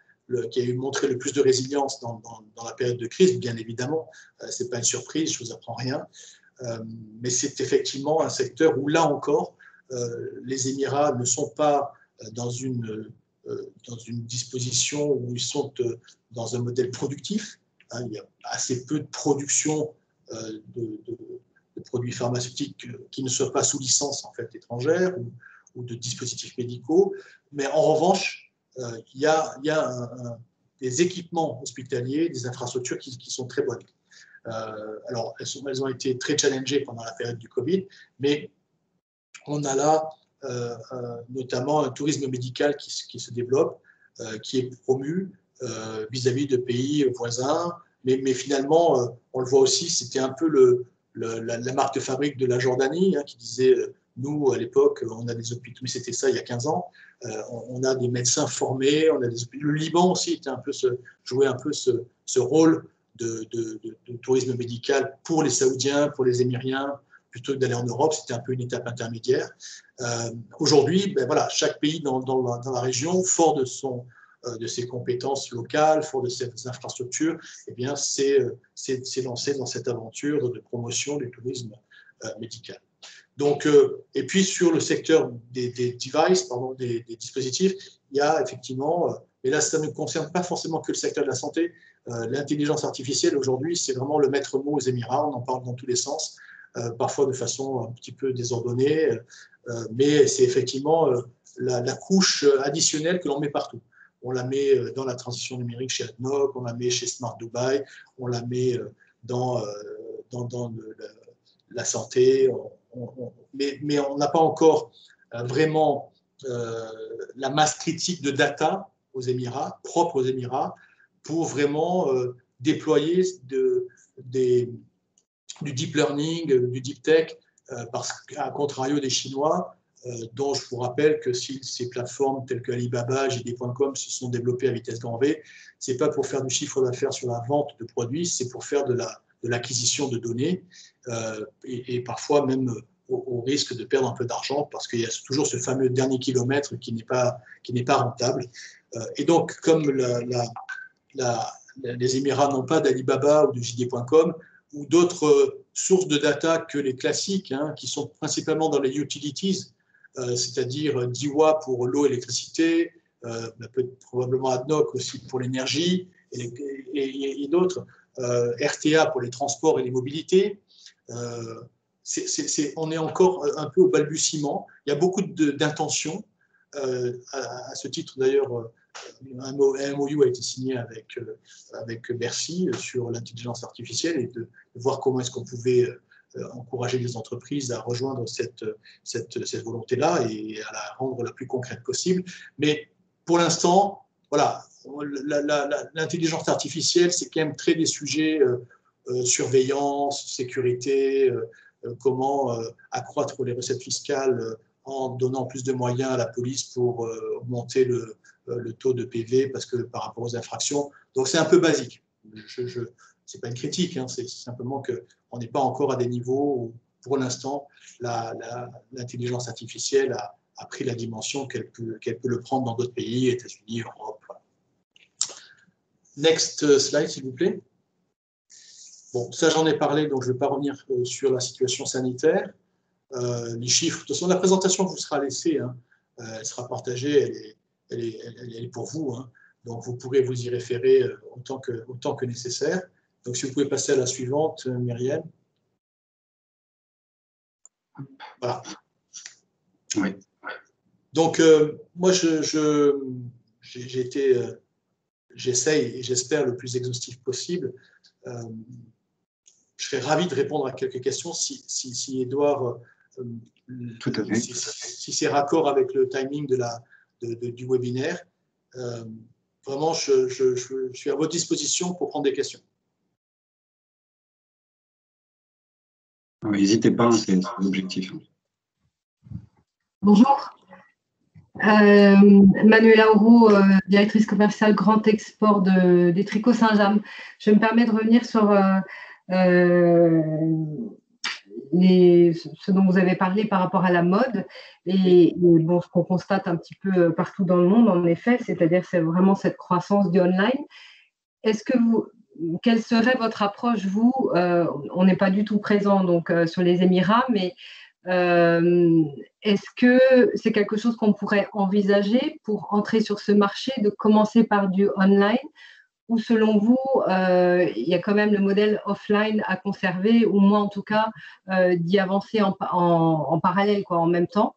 qui a montré le plus de résilience dans, la période de crise, bien évidemment, euh, ce n'est pas une surprise, je ne vous apprends rien, euh, mais c'est effectivement un secteur où, là encore, euh, les Émirats ne sont pas dans une, dans une disposition où ils sont dans un modèle productif. Hein, il y a assez peu de production de, produits pharmaceutiques qui ne soient pas sous licence en fait étrangère ou, de dispositifs médicaux, mais en revanche, euh, il y a, des équipements hospitaliers, des infrastructures qui, sont très bonnes. Euh, alors, elles, ont été très challengées pendant la période du Covid, mais on a là euh, notamment un tourisme médical qui, se développe, qui est promu vis-à-vis de pays voisins, mais, finalement, on le voit aussi, c'était un peu le, la, marque de fabrique de la Jordanie, hein, qui disait, nous, à l'époque, on a des hôpitaux, mais c'était ça il y a 15 ans, euh, on a des médecins formés, on a le Liban aussi était un peu ce, jouait un peu ce, rôle de, tourisme médical pour les Saoudiens, pour les Émiriens, plutôt que d'aller en Europe, c'était un peu une étape intermédiaire. Euh, aujourd'hui, ben voilà, chaque pays dans, la, région, fort de, son, euh, de ses compétences locales, fort de ses infrastructures, eh bien, s'est lancé dans cette aventure de promotion du tourisme médical. Donc, euh, et puis sur le secteur des, devices, pardon, des, dispositifs, il y a effectivement, euh, et là ça ne concerne pas forcément que le secteur de la santé, euh, l'intelligence artificielle aujourd'hui c'est vraiment le maître mot aux Émirats, on en parle dans tous les sens, parfois de façon un petit peu désordonnée, mais c'est effectivement la, couche additionnelle que l'on met partout. On la met dans la transition numérique chez ADNOC, on la met chez Smart Dubai, on la met dans, dans, dans la santé, mais, on n'a pas encore euh, vraiment euh, la masse critique de data aux Émirats, propre aux Émirats, pour vraiment euh, déployer de, des, du deep learning, du deep tech, parce qu'à contrario des Chinois, dont je vous rappelle que si ces plateformes telles que Alibaba, JD.com se sont développées à vitesse grand V, c'est pas pour faire du chiffre d'affaires sur la vente de produits, c'est pour faire de la, de l'acquisition de données et, parfois même au, risque de perdre un peu d'argent parce qu'il y a toujours ce fameux dernier kilomètre qui n'est pas, pas rentable. et donc, comme les Émirats n'ont pas d'Alibaba ou de JD.com ou d'autres sources de data que les classiques, hein, qui sont principalement dans les utilities, c'est-à-dire DIWA pour l'eau et l'électricité, euh, probablement ADNOC aussi pour l'énergie et, d'autres, euh, RTA pour les transports et les mobilités. Euh, on est encore un peu au balbutiement. Il y a beaucoup d'intentions. À, ce titre, d'ailleurs, un MOU a été signé avec, avec Bercy sur l'intelligence artificielle et de, voir comment est-ce qu'on pouvait encourager les entreprises à rejoindre cette, cette, cette volonté-là et à la rendre la plus concrète possible. Mais pour l'instant, voilà, l'intelligence artificielle, c'est quand même très des sujets euh, euh, surveillance, sécurité, euh, comment accroître les recettes fiscales en donnant plus de moyens à la police pour augmenter le, taux de PV parce que par rapport aux infractions. Donc c'est un peu basique. Je c'est pas une critique, hein, c'est simplement qu'on n'est pas encore à des niveaux où, pour l'instant, l'intelligence artificielle a, a pris la dimension qu'elle peut, qu'elle peut le prendre dans d'autres pays, États-Unis, Europe. Next slide, s'il vous plaît. Bon, ça j'en ai parlé, donc je ne vais pas revenir euh, sur la situation sanitaire. Euh, les chiffres, de toute façon, la présentation vous sera laissée, hein. euh, elle sera partagée, elle est, elle est, elle est pour vous, hein. donc vous pourrez vous y référer autant que, autant que nécessaire. Donc si vous pouvez passer à la suivante, Myriam. Voilà. Oui. Donc, euh, moi, je, j'ai été, euh, j'essaye et j'espère le plus exhaustif possible. Euh, je serais ravi de répondre à quelques questions si, si, si Edouard, Tout à fait. si, c'est raccord avec le timing de la, du webinaire. vraiment, je, je, suis à votre disposition pour prendre des questions. N'hésitez pas, hein, c'est l'objectif. Bonjour. Euh, Manuela Auro, euh, directrice commerciale Grand Export de, des Tricots Saint-James. Je me permets de revenir sur euh, les, ce dont vous avez parlé par rapport à la mode et, ce qu'on constate un petit peu partout dans le monde, en effet, c'est-à-dire c'est vraiment cette croissance du online. Est-ce que vous, quelle serait votre approche, vous On n'est pas du tout présent donc sur les Émirats, mais euh, est-ce que c'est quelque chose qu'on pourrait envisager pour entrer sur ce marché, de commencer par du online ou selon vous, euh, il y a quand même le modèle offline à conserver, ou moins en tout cas euh, d'y avancer en, parallèle, en même temps?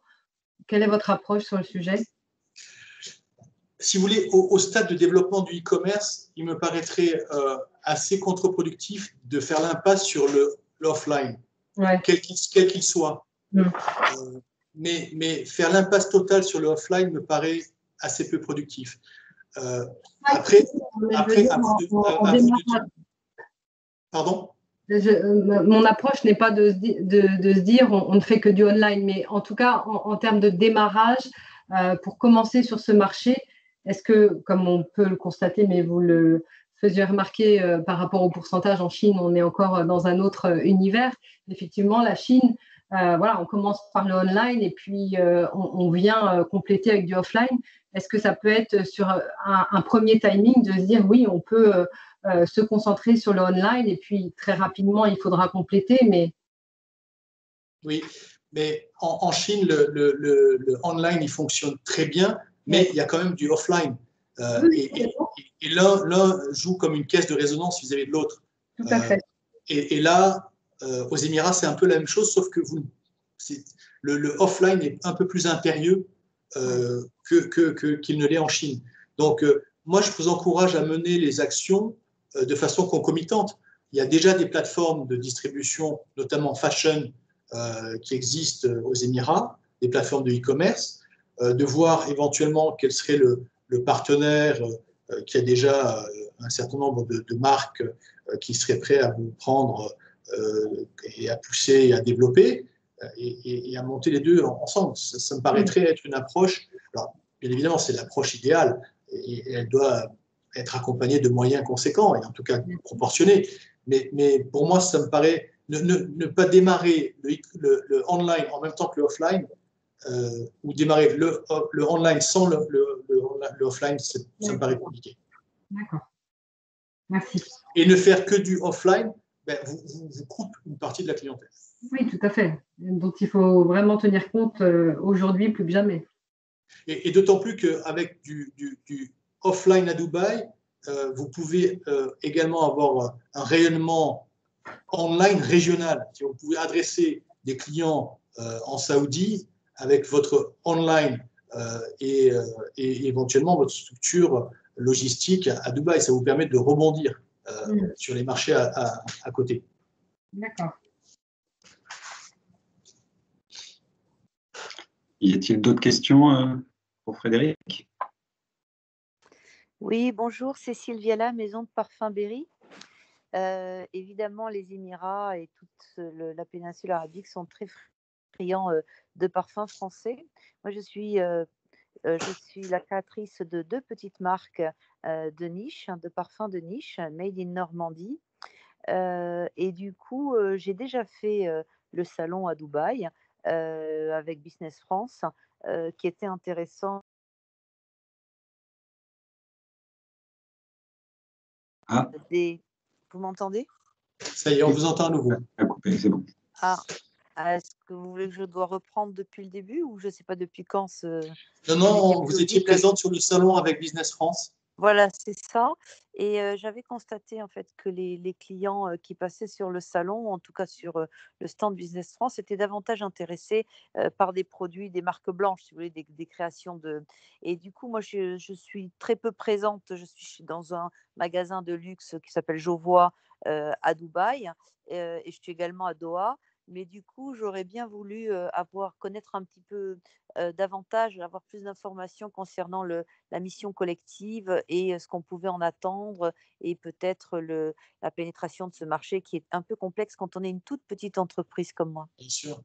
Quelle est votre approche sur le sujet? Si vous voulez, au, stade de développement du e-commerce, il me paraîtrait assez contre-productif de faire l'impasse sur l'offline, quel qu'il soit. Mm. Euh, mais, mais, faire l'impasse totale sur le offline me paraît assez peu productif. Euh, après, après, pardon? Euh, mon approche n'est pas de, de, de, se dire on, ne fait que du online, mais en tout cas, en, termes de démarrage, pour commencer sur ce marché, est-ce que, comme on peut le constater, mais vous le faisiez remarquer par rapport au pourcentage en Chine, on est encore dans un autre univers. Effectivement, la Chine euh, voilà, on commence par le online et puis euh, on, vient euh, compléter avec du offline. Est-ce que ça peut être sur un, premier timing de se dire oui, on peut se concentrer sur le online et puis très rapidement il faudra compléter, mais oui, mais en, Chine le, online il fonctionne très bien, mais il y a quand même du offline. et, l'un joue comme une caisse de résonance vis-à-vis de l'autre. Tout à fait. et, là, euh, aux Émirats, c'est un peu la même chose, sauf que vous, le, offline est un peu plus impérieux euh, qu'il que, ne l'est en Chine. Donc, euh, moi, je vous encourage à mener les actions de façon concomitante. Il y a déjà des plateformes de distribution, notamment fashion, qui existent aux Émirats, des plateformes de e-commerce, de voir éventuellement quel serait le, partenaire qui a déjà un certain nombre de, marques qui seraient prêts à vous prendre euh, et à pousser et à développer euh, et, à monter les deux ensemble. Ça, me paraîtrait être une approche, alors bien évidemment c'est l'approche idéale et, elle doit être accompagnée de moyens conséquents et en tout cas proportionnés. Mais, mais pour moi, ça me paraît ne, ne, pas démarrer le, le, online en même temps que le offline, euh, ou démarrer le, le online sans le, le offline, ça me paraît compliqué. D'accord. Merci. Et ne faire que du offline, ben, vous, vous, vous coupe une partie de la clientèle. Oui, tout à fait. Donc il faut vraiment tenir compte euh, aujourd'hui plus que jamais. Et, d'autant plus qu'avec du, du, offline à Dubaï, euh, vous pouvez euh, également avoir un rayonnement online régional. Vous pouvez adresser des clients en Saoudi avec votre online et, et, éventuellement votre structure logistique à Dubaï. Ça vous permet de rebondir mm. sur les marchés à, à côté. D'accord. Y a-t-il d'autres questions euh, pour Frédéric? Oui, bonjour, Cécile Viala, Maison de Parfum Berry. Euh, évidemment, les Émirats et toute la péninsule arabique sont très friands de parfums français. Moi, je suis, je suis la créatrice de deux petites marques de niche, hein, de parfums de niche, made in Normandie. et du coup, j'ai déjà fait le salon à Dubaï avec Business France, qui était intéressant. Ah. Vous m'entendez? Ça y est, on vous entend à nouveau. c'est bon. Ah, est-ce que vous voulez que je dois reprendre depuis le début ou je ne sais pas depuis quand ce... Non, non, vous étiez présente sur le salon avec Business France. Voilà, c'est ça. Et j'avais constaté en fait que les, clients qui passaient sur le salon, en tout cas sur le stand Business France, étaient davantage intéressés par des produits, des marques blanches, si vous voulez, des, créations de. Et du coup, moi, je, suis très peu présente. Je suis dans un magasin de luxe qui s'appelle Jovois à Dubaï et je suis également à Doha mais du coup, j'aurais bien voulu avoir connaître un petit peu davantage, avoir plus d'informations concernant le, la mission collective et ce qu'on pouvait en attendre et peut-être la pénétration de ce marché qui est un peu complexe quand on est une toute petite entreprise comme moi. Bien sûr.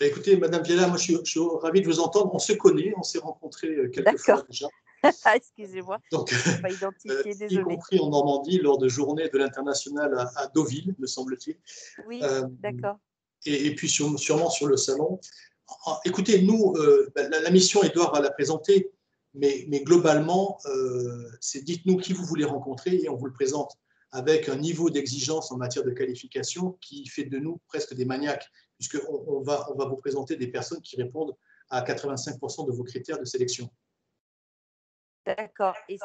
Bah, écoutez, Madame Viella, moi je suis, ravi de vous entendre. On se connaît, on s'est rencontrés quelques fois déjà. <laughs> Excusez-moi. Donc, <laughs> pas identifié, y compris en Normandie lors de journées de l'international à, Deauville, me semble-t-il. Oui, d'accord et, puis sûrement sur le salon. Écoutez, nous, euh, ben, la, mission, Edouard va la présenter, mais, globalement, euh, c'est dites-nous qui vous voulez rencontrer et on vous le présente avec un niveau d'exigence en matière de qualification qui fait de nous presque des maniaques, puisqu'on on va, on va vous présenter des personnes qui répondent à 85% de vos critères de sélection. D'accord. Et.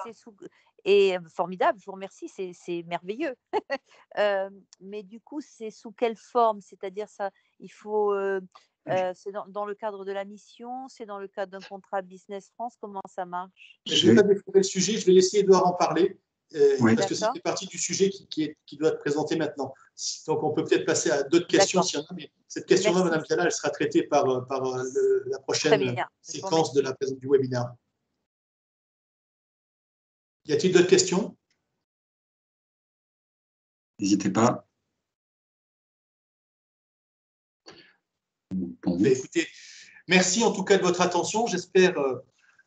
Et formidable, je vous remercie, c'est merveilleux. <laughs> mais du coup, c'est sous quelle forme? C'est-à-dire, ça, il faut. c'est dans, le cadre de la mission, c'est dans le cadre d'un contrat Business France, comment ça marche? Je ne vais pas découvrir le sujet, je vais laisser Edouard en parler, parce que c'est partie du sujet qui, qui, qui, doit être présenté maintenant. Donc on peut peut-être passer à d'autres questions s'il y en a, mais cette question-là, Madame Piala, elle sera traitée par, par la prochaine séquence de la, du webinaire. Y a-t-il d'autres questions? N'hésitez pas. écoutez, merci en tout cas de votre attention. J'espère euh,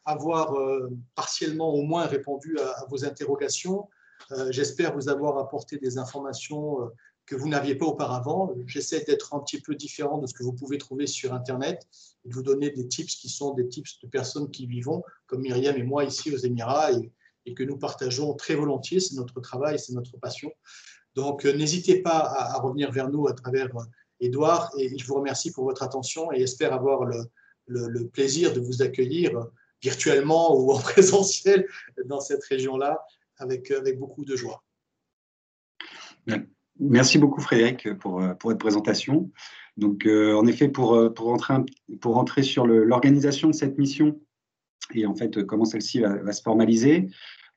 avoir euh, partiellement au moins répondu à, vos interrogations. Euh, j'espère vous avoir apporté des informations que vous n'aviez pas auparavant. J'essaie d'être un petit peu différent de ce que vous pouvez trouver sur Internet et de vous donner des tips qui sont des tips de personnes qui vivent, comme Myriam et moi ici aux Émirats, et et que nous partageons très volontiers. C'est notre travail, c'est notre passion. Donc, euh, n'hésitez pas à, revenir vers nous à travers Edouard euh, et je vous remercie pour votre attention et espère avoir le, plaisir de vous accueillir virtuellement ou en <laughs> présentiel dans cette région-là avec, avec beaucoup de joie. Merci beaucoup Frédéric pour, pour votre présentation. Donc, euh, en effet, pour, pour, rentrer, pour rentrer sur l'organisation de cette mission, et en fait comment celle-ci va, se formaliser.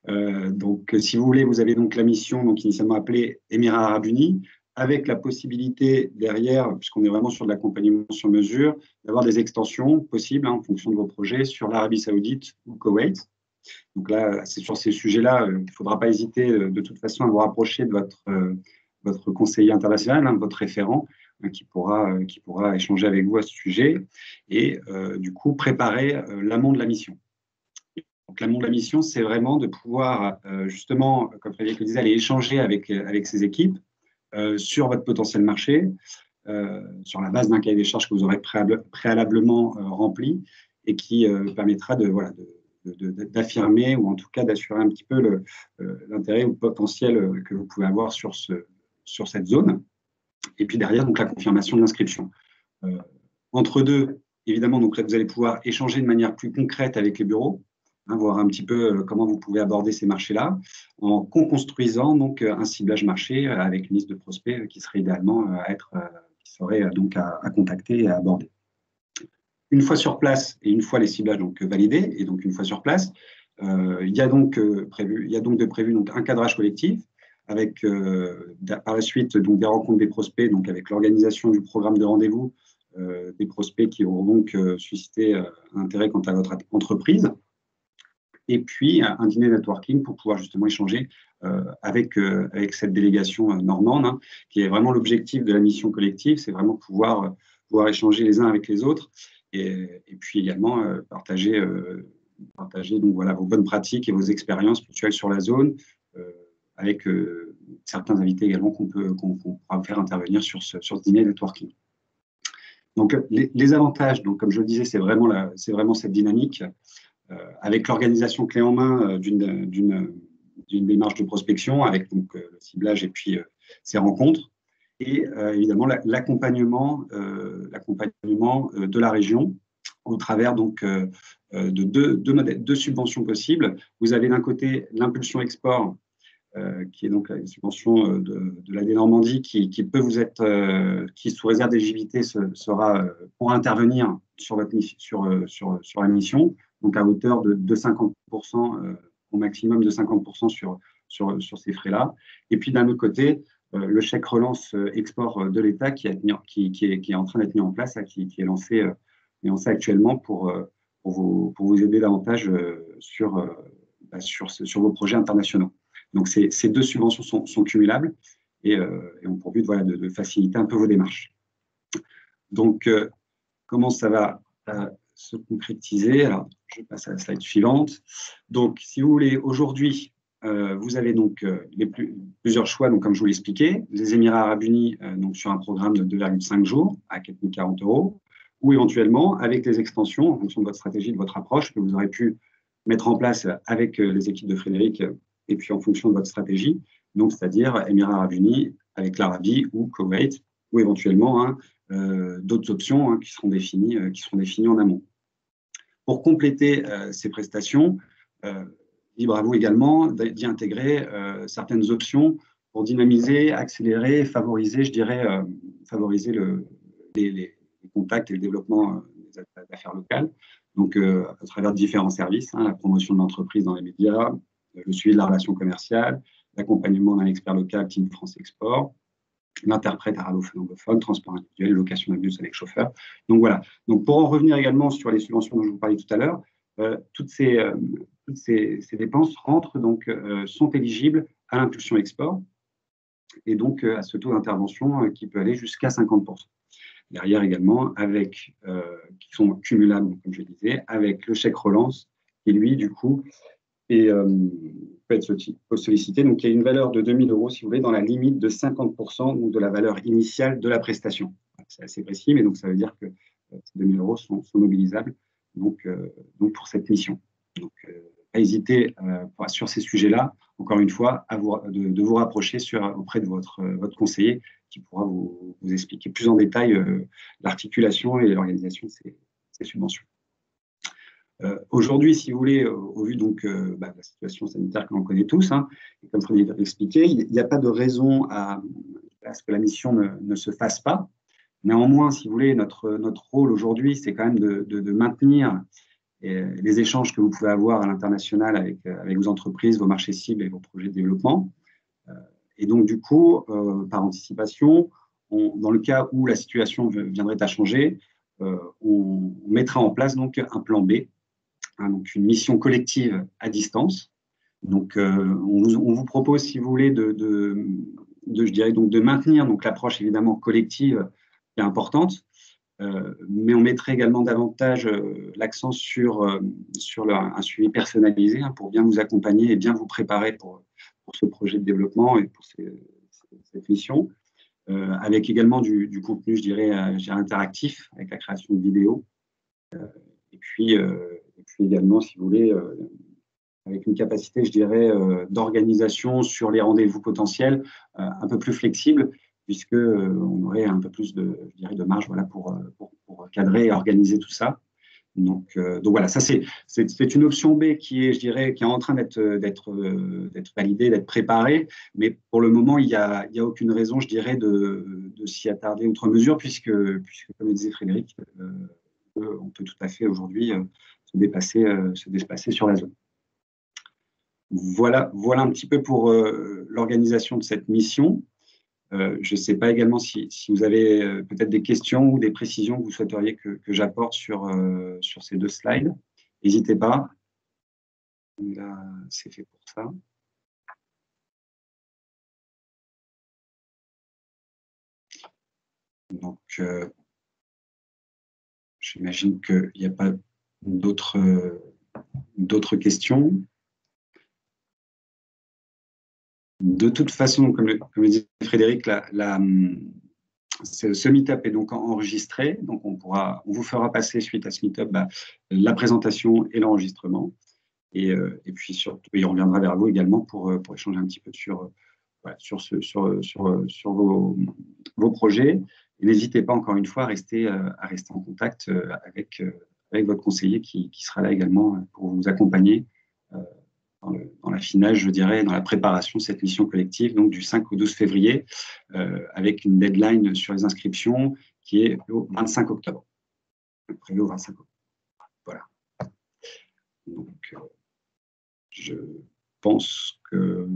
Euh, donc, si vous voulez, vous avez donc la mission donc initialement appelée Émirats Arabes Unis, avec la possibilité derrière, puisqu'on est vraiment sur de l'accompagnement sur mesure, d'avoir des extensions possibles hein, en fonction de vos projets sur l'Arabie Saoudite ou Koweït. Donc là, c'est sur ces sujets-là, euh, il ne faudra pas hésiter euh, de toute façon à vous rapprocher de votre, votre conseiller international, hein, votre référent, qui, pourra, qui pourra échanger avec vous à ce sujet et du coup préparer l'amont de la mission. Donc, l'amont de la mission, c'est vraiment de pouvoir, euh, justement, comme Frédéric le disait, aller échanger avec, avec ces équipes, sur votre potentiel marché, sur la base d'un cahier des charges que vous aurez préalablement rempli et qui permettra de, voilà, d'affirmer ou en tout cas d'assurer un petit peu l'intérêt ou le potentiel que vous pouvez avoir sur, ce, sur cette zone. Et puis derrière, donc la confirmation de l'inscription. entre deux, évidemment, donc vous allez pouvoir échanger de manière plus concrète avec les bureaux, hein, voir un petit peu euh, comment vous pouvez aborder ces marchés-là, en construisant donc un ciblage marché euh, avec une liste de prospects qui serait idéalement euh, à être, qui serait donc à, contacter et à aborder. Une fois sur place et une fois les ciblages donc validés et donc une fois sur place, il y a donc prévu, y a donc de prévu donc un cadrage collectif avec par la suite donc des rencontres des prospects donc avec l'organisation du programme de rendez-vous euh, des prospects qui auront donc euh, suscité euh, intérêt quant à votre entreprise. Et puis un dîner networking pour pouvoir justement échanger avec, avec cette délégation normande, hein, qui est vraiment l'objectif de la mission collective, c'est vraiment pouvoir, pouvoir échanger les uns avec les autres et, et puis également partager, partager donc, voilà, vos bonnes pratiques et vos expériences mutuelles sur la zone, avec certains invités également qu'on peut qu'on pourra faire intervenir sur ce, sur dîner networking. Donc, les, avantages, donc, comme je le disais, c'est vraiment, cette dynamique euh, avec l'organisation clé en main euh, d'une démarche de prospection, avec donc, euh, le ciblage et puis ces rencontres, et évidemment l'accompagnement de la région au travers donc, de deux, subventions possibles. Vous avez d'un côté l'impulsion export euh, qui est donc la subvention euh, de, de la Normandie, qui, qui, peut vous être, euh, qui sous réserve d'éligibilité sera pour intervenir sur, votre, sur, sur, sur la mission, donc à hauteur de, de 50%, au maximum de 50% sur, sur, sur ces frais-là. Et puis d'un autre côté, le chèque relance export de l'État qui, qui, qui, est, qui est en train d'être mis en place, qui, qui est lancé, lancé actuellement pour, pour, vous, pour vous aider davantage sur, bah, sur, sur vos projets internationaux. Donc ces, deux subventions sont, cumulables et, euh, ont pour but de, faciliter un peu vos démarches. Donc, euh, comment ça va euh, se concrétiser? Alors, je passe à la slide suivante. Donc, si vous voulez, aujourd'hui, vous avez donc plusieurs choix, donc, comme je vous l'ai expliqué, les Émirats arabes unis sur un programme de 2,5 jours à 4040 euros, ou éventuellement avec les extensions en fonction de votre stratégie, de votre approche que vous aurez pu mettre en place avec les équipes de Frédéric et puis en fonction de votre stratégie, donc c'est-à-dire Émirats arabes unis avec l'Arabie ou Koweït, ou éventuellement hein, euh, d'autres options hein, qui, seront définies, euh, qui seront définies en amont. Pour compléter euh, ces prestations, libre à vous également d'y intégrer certaines options pour dynamiser, accélérer, favoriser, je dirais, favoriser le, les, contacts et le développement des affaires locales, donc à travers différents services, hein, la promotion de l'entreprise dans les médias, le suivi de la relation commerciale, l'accompagnement d'un expert local, Team France Export, l'interprète arabophone anglophone, transport individuel, location d'avions avec chauffeur. Donc voilà. Donc pour en revenir également sur les subventions dont je vous parlais tout à l'heure, euh, toutes, ces, euh, ces, dépenses rentrent donc euh, sont éligibles à l'impulsion export et donc à ce taux d'intervention qui peut aller jusqu'à 50%. Derrière également, avec qui sont cumulables, comme je disais, avec le chèque relance qui lui, du coup, et euh, peut être sollicité. Donc, il y a une valeur de 2000 euros, si vous voulez, dans la limite de 50% de la valeur initiale de la prestation. C'est assez précis, mais donc ça veut dire que euh, ces 2000 euros sont, mobilisables donc, euh, donc pour cette mission. Donc, pas hésiter sur ces sujets-là, encore une fois, de, vous rapprocher auprès de votre, votre conseiller qui pourra vous expliquer plus en détail l'articulation et l'organisation de ces subventions. Euh, aujourd'hui, si vous voulez, au vu donc euh, bah, de la situation sanitaire que l'on connaît tous, hein, comme Frédéric l'a expliqué, il n'y a pas de raison à, ce que la mission ne, se fasse pas. Néanmoins, si vous voulez, notre, notre rôle aujourd'hui, c'est quand même de, maintenir euh, les échanges que vous pouvez avoir à l'international avec, avec vos entreprises, vos marchés cibles et vos projets de développement. Et donc, du coup, par anticipation, dans le cas où la situation viendrait à changer, on mettra en place donc un plan B Hein, donc une mission collective à distance. Donc, euh, on, vous, propose, si vous voulez, de, je dirais donc de maintenir l'approche évidemment collective qui est importante, euh, mais on mettrait également davantage euh, l'accent sur, sur un suivi personnalisé hein, pour bien vous accompagner et bien vous préparer pour, pour ce projet de développement et pour cette mission. avec également du, contenu, je dirais, interactif, avec la création de vidéos. et, puis, et puis également, si vous voulez, avec une capacité, je dirais, d'organisation sur les rendez-vous potentiels un peu plus flexible, puisque on aurait un peu plus de, je dirais, de marge voilà, pour, pour, cadrer et organiser tout ça. Donc, donc voilà, ça c'est une option B qui est, je dirais, qui est en train d'être validée, d'être préparée, mais pour le moment, il n'y a, a aucune raison, je dirais, de, de s'y attarder outre mesure, puisque, puisque, comme disait Frédéric, on peut tout à fait aujourd'hui se, dépasser, se dépasser sur la zone. Voilà, voilà un petit peu pour l'organisation de cette mission. Euh, je ne sais pas également si, vous avez euh, peut-être des questions ou des précisions que vous souhaiteriez que, j'apporte sur, euh, sur ces deux slides. N'hésitez pas. Là, c'est fait pour ça. Donc, j'imagine qu'il n'y a pas d'autres questions. De toute façon, comme le, dit Frédéric, la, ce, meetup est donc enregistré, donc on, pourra, on vous fera passer suite à ce meetup bah, la présentation et l'enregistrement. Et, euh, puis surtout, on reviendra vers vous également pour, euh, pour échanger un petit peu sur, euh, sur, ce, sur, sur, sur vos, vos, projets. N'hésitez pas encore une fois à rester, à rester en contact avec, avec votre conseiller qui, sera là également pour vous accompagner dans, l'affinage, je dirais, dans la préparation de cette mission collective, donc du 5 au 12 février, euh, avec une deadline sur les inscriptions qui est le 25 octobre. Prévu au 25 octobre. Voilà. Donc, euh, je pense que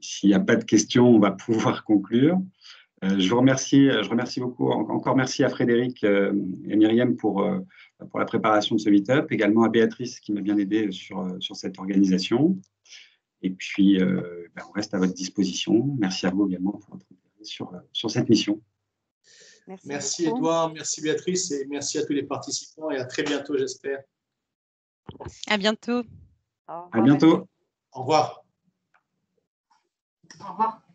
s'il n'y a pas de questions, on va <laughs> pouvoir conclure. Euh, je vous remercie, je remercie beaucoup. Encore merci à Frédéric et Myriam pour pour la préparation de ce meet-up, également à Béatrice qui m'a bien aidé sur, euh, sur cette organisation. Et puis, euh, ben, on reste à votre disposition. Merci à vous également pour votre intérêt sur, euh, sur cette mission. Merci, merci Edouard, merci Béatrice et merci à tous les participants et à très bientôt, j'espère. À bientôt. À bientôt. Au revoir. Au revoir.